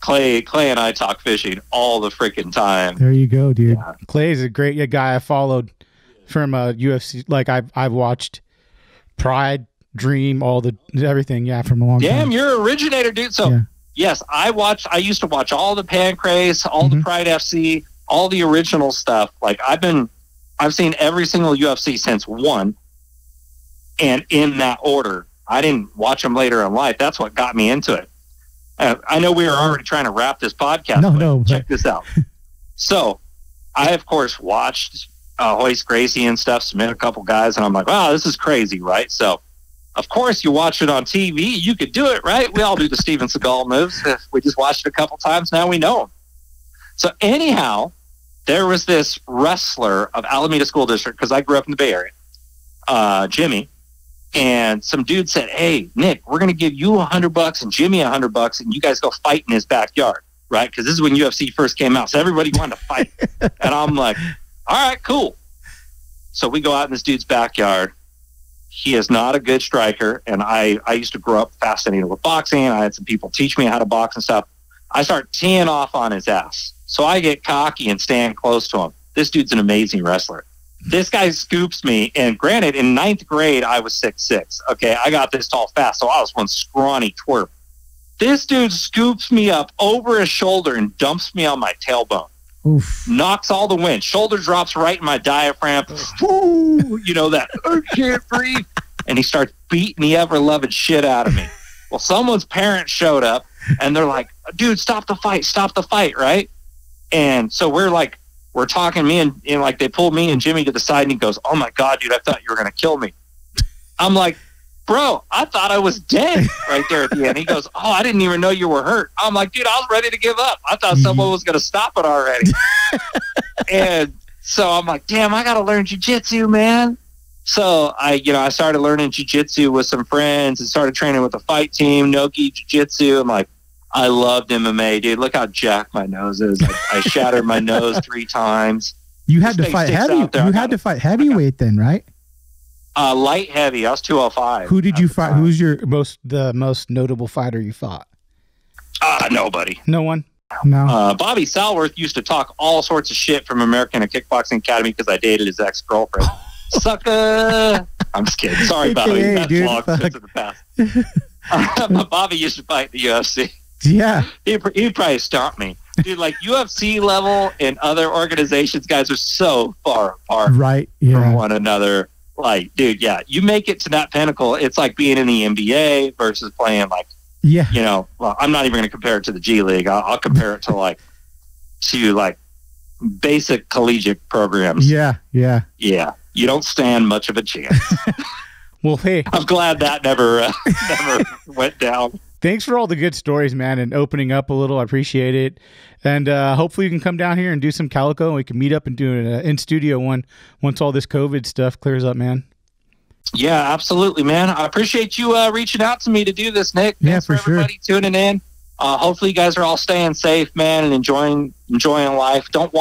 S3: Clay Clay and I talk fishing all the freaking time.
S4: there you go, dude.
S3: Yeah.
S1: Clay is a great guy I followed from uh, UFC. Like I've I've watched Pride Dream, all the everything. Yeah,
S4: from a long
S3: Damn,
S4: time.
S3: you're originator, dude. So
S4: Yeah.
S3: yes, I watched. I used to watch all the Pancrase, all the
S4: Mhm.
S3: Pride FC, all the original stuff. Like I've been, I've seen every single UFC since one, and in that order. I didn't watch them later in life. That's what got me into it. Uh, I know we were already trying to wrap this podcast.
S4: No, no,
S3: Check this out. so, I of course watched uh, Royce Gracie and stuff. Submit a couple guys, and I'm like, wow, this is crazy, right? So, of course, you watch it on TV. You could do it, right? We all do the Steven Seagal moves. We just watched it a couple times. Now we know them. So, anyhow, there was this wrestler of Alameda School District because I grew up in the Bay Area, uh, Jimmy, and some dude said, "Hey, Nick, we're going to give you a hundred bucks and Jimmy a hundred bucks, and you guys go fight in his backyard, right? Because this is when UFC first came out, so everybody wanted to fight." and I'm like, "All right, cool." So we go out in this dude's backyard. He is not a good striker, and I I used to grow up fascinated with boxing. I had some people teach me how to box and stuff. I start teeing off on his ass, so I get cocky and stand close to him. This dude's an amazing wrestler this guy scoops me and granted in ninth grade i was six six okay i got this tall fast so i was one scrawny twerp this dude scoops me up over his shoulder and dumps me on my tailbone
S4: Oof.
S3: knocks all the wind. Shoulder drops right in my diaphragm. Woo! you know that i can't breathe and he starts beating the ever loving shit out of me. Well someone's parents showed up and they're like dude stop the fight. Stop the fight right? And so we're like we're talking me and, and like they pulled me and Jimmy to the side and he goes, "Oh my god, dude, I thought you were gonna kill me." I'm like, "Bro, I thought I was dead." Right there at the end, he goes, "Oh, I didn't even know you were hurt." I'm like, "Dude, I was ready to give up. I thought mm-hmm. someone was gonna stop it already." and so I'm like, "Damn, I gotta learn jujitsu, man." So I, you know, I started learning jujitsu with some friends and started training with a fight team, Nogi Jiu-Jitsu. I'm like, I loved MMA, dude. Look how jacked my nose is. I, I shattered my nose three times.
S4: You had
S3: This
S4: to fight heavy.
S3: out there. I
S4: You had to fight heavyweight then, right?
S3: Uh, light heavy. I was 205.
S4: Who did you fight?
S3: time.
S4: Who's your
S1: Most the most notable fighter you fought.
S3: Uh, nobody.
S1: No one.
S4: no?
S3: Uh, Bobby Southworth used to talk all sorts of shit from American Kickboxing Academy because I dated his ex girlfriend. Sucker. I'm just kidding. Sorry, Bobby.
S4: AKA,
S3: That's
S4: dude.
S3: long
S4: Fuck.
S3: since in the past. but Bobby used to fight the UFC.
S4: yeah.
S3: He'd, he'd probably stomp me. Dude, like UFC level and other organizations, guys are so far apart
S4: Right.
S3: from
S4: Yeah.
S3: one another. Like, dude, yeah, you make it to that pinnacle. It's like being in the NBA versus playing like,
S4: Yeah.
S3: you know, well, I'm not even going to compare it to the G League. I'll, I'll compare it to like, to like basic collegiate programs.
S4: Yeah. Yeah.
S3: Yeah, you don't stand much of a chance.
S1: Well, hey,
S3: I'm glad that never, uh, never went down.
S1: Thanks for all the good stories, man, and opening up a little. I appreciate it. And uh, hopefully you can come down here and do some calico, and we can meet up and do an uh, in studio one once all this COVID stuff clears up, man.
S3: Yeah, absolutely, man. I appreciate you uh, reaching out to me to do this, Nick.
S4: Yeah,
S3: Thanks
S4: for
S3: for
S4: sure.
S3: everybody tuning in. Uh, hopefully, you guys are all staying safe, man, and enjoying enjoying life. Don't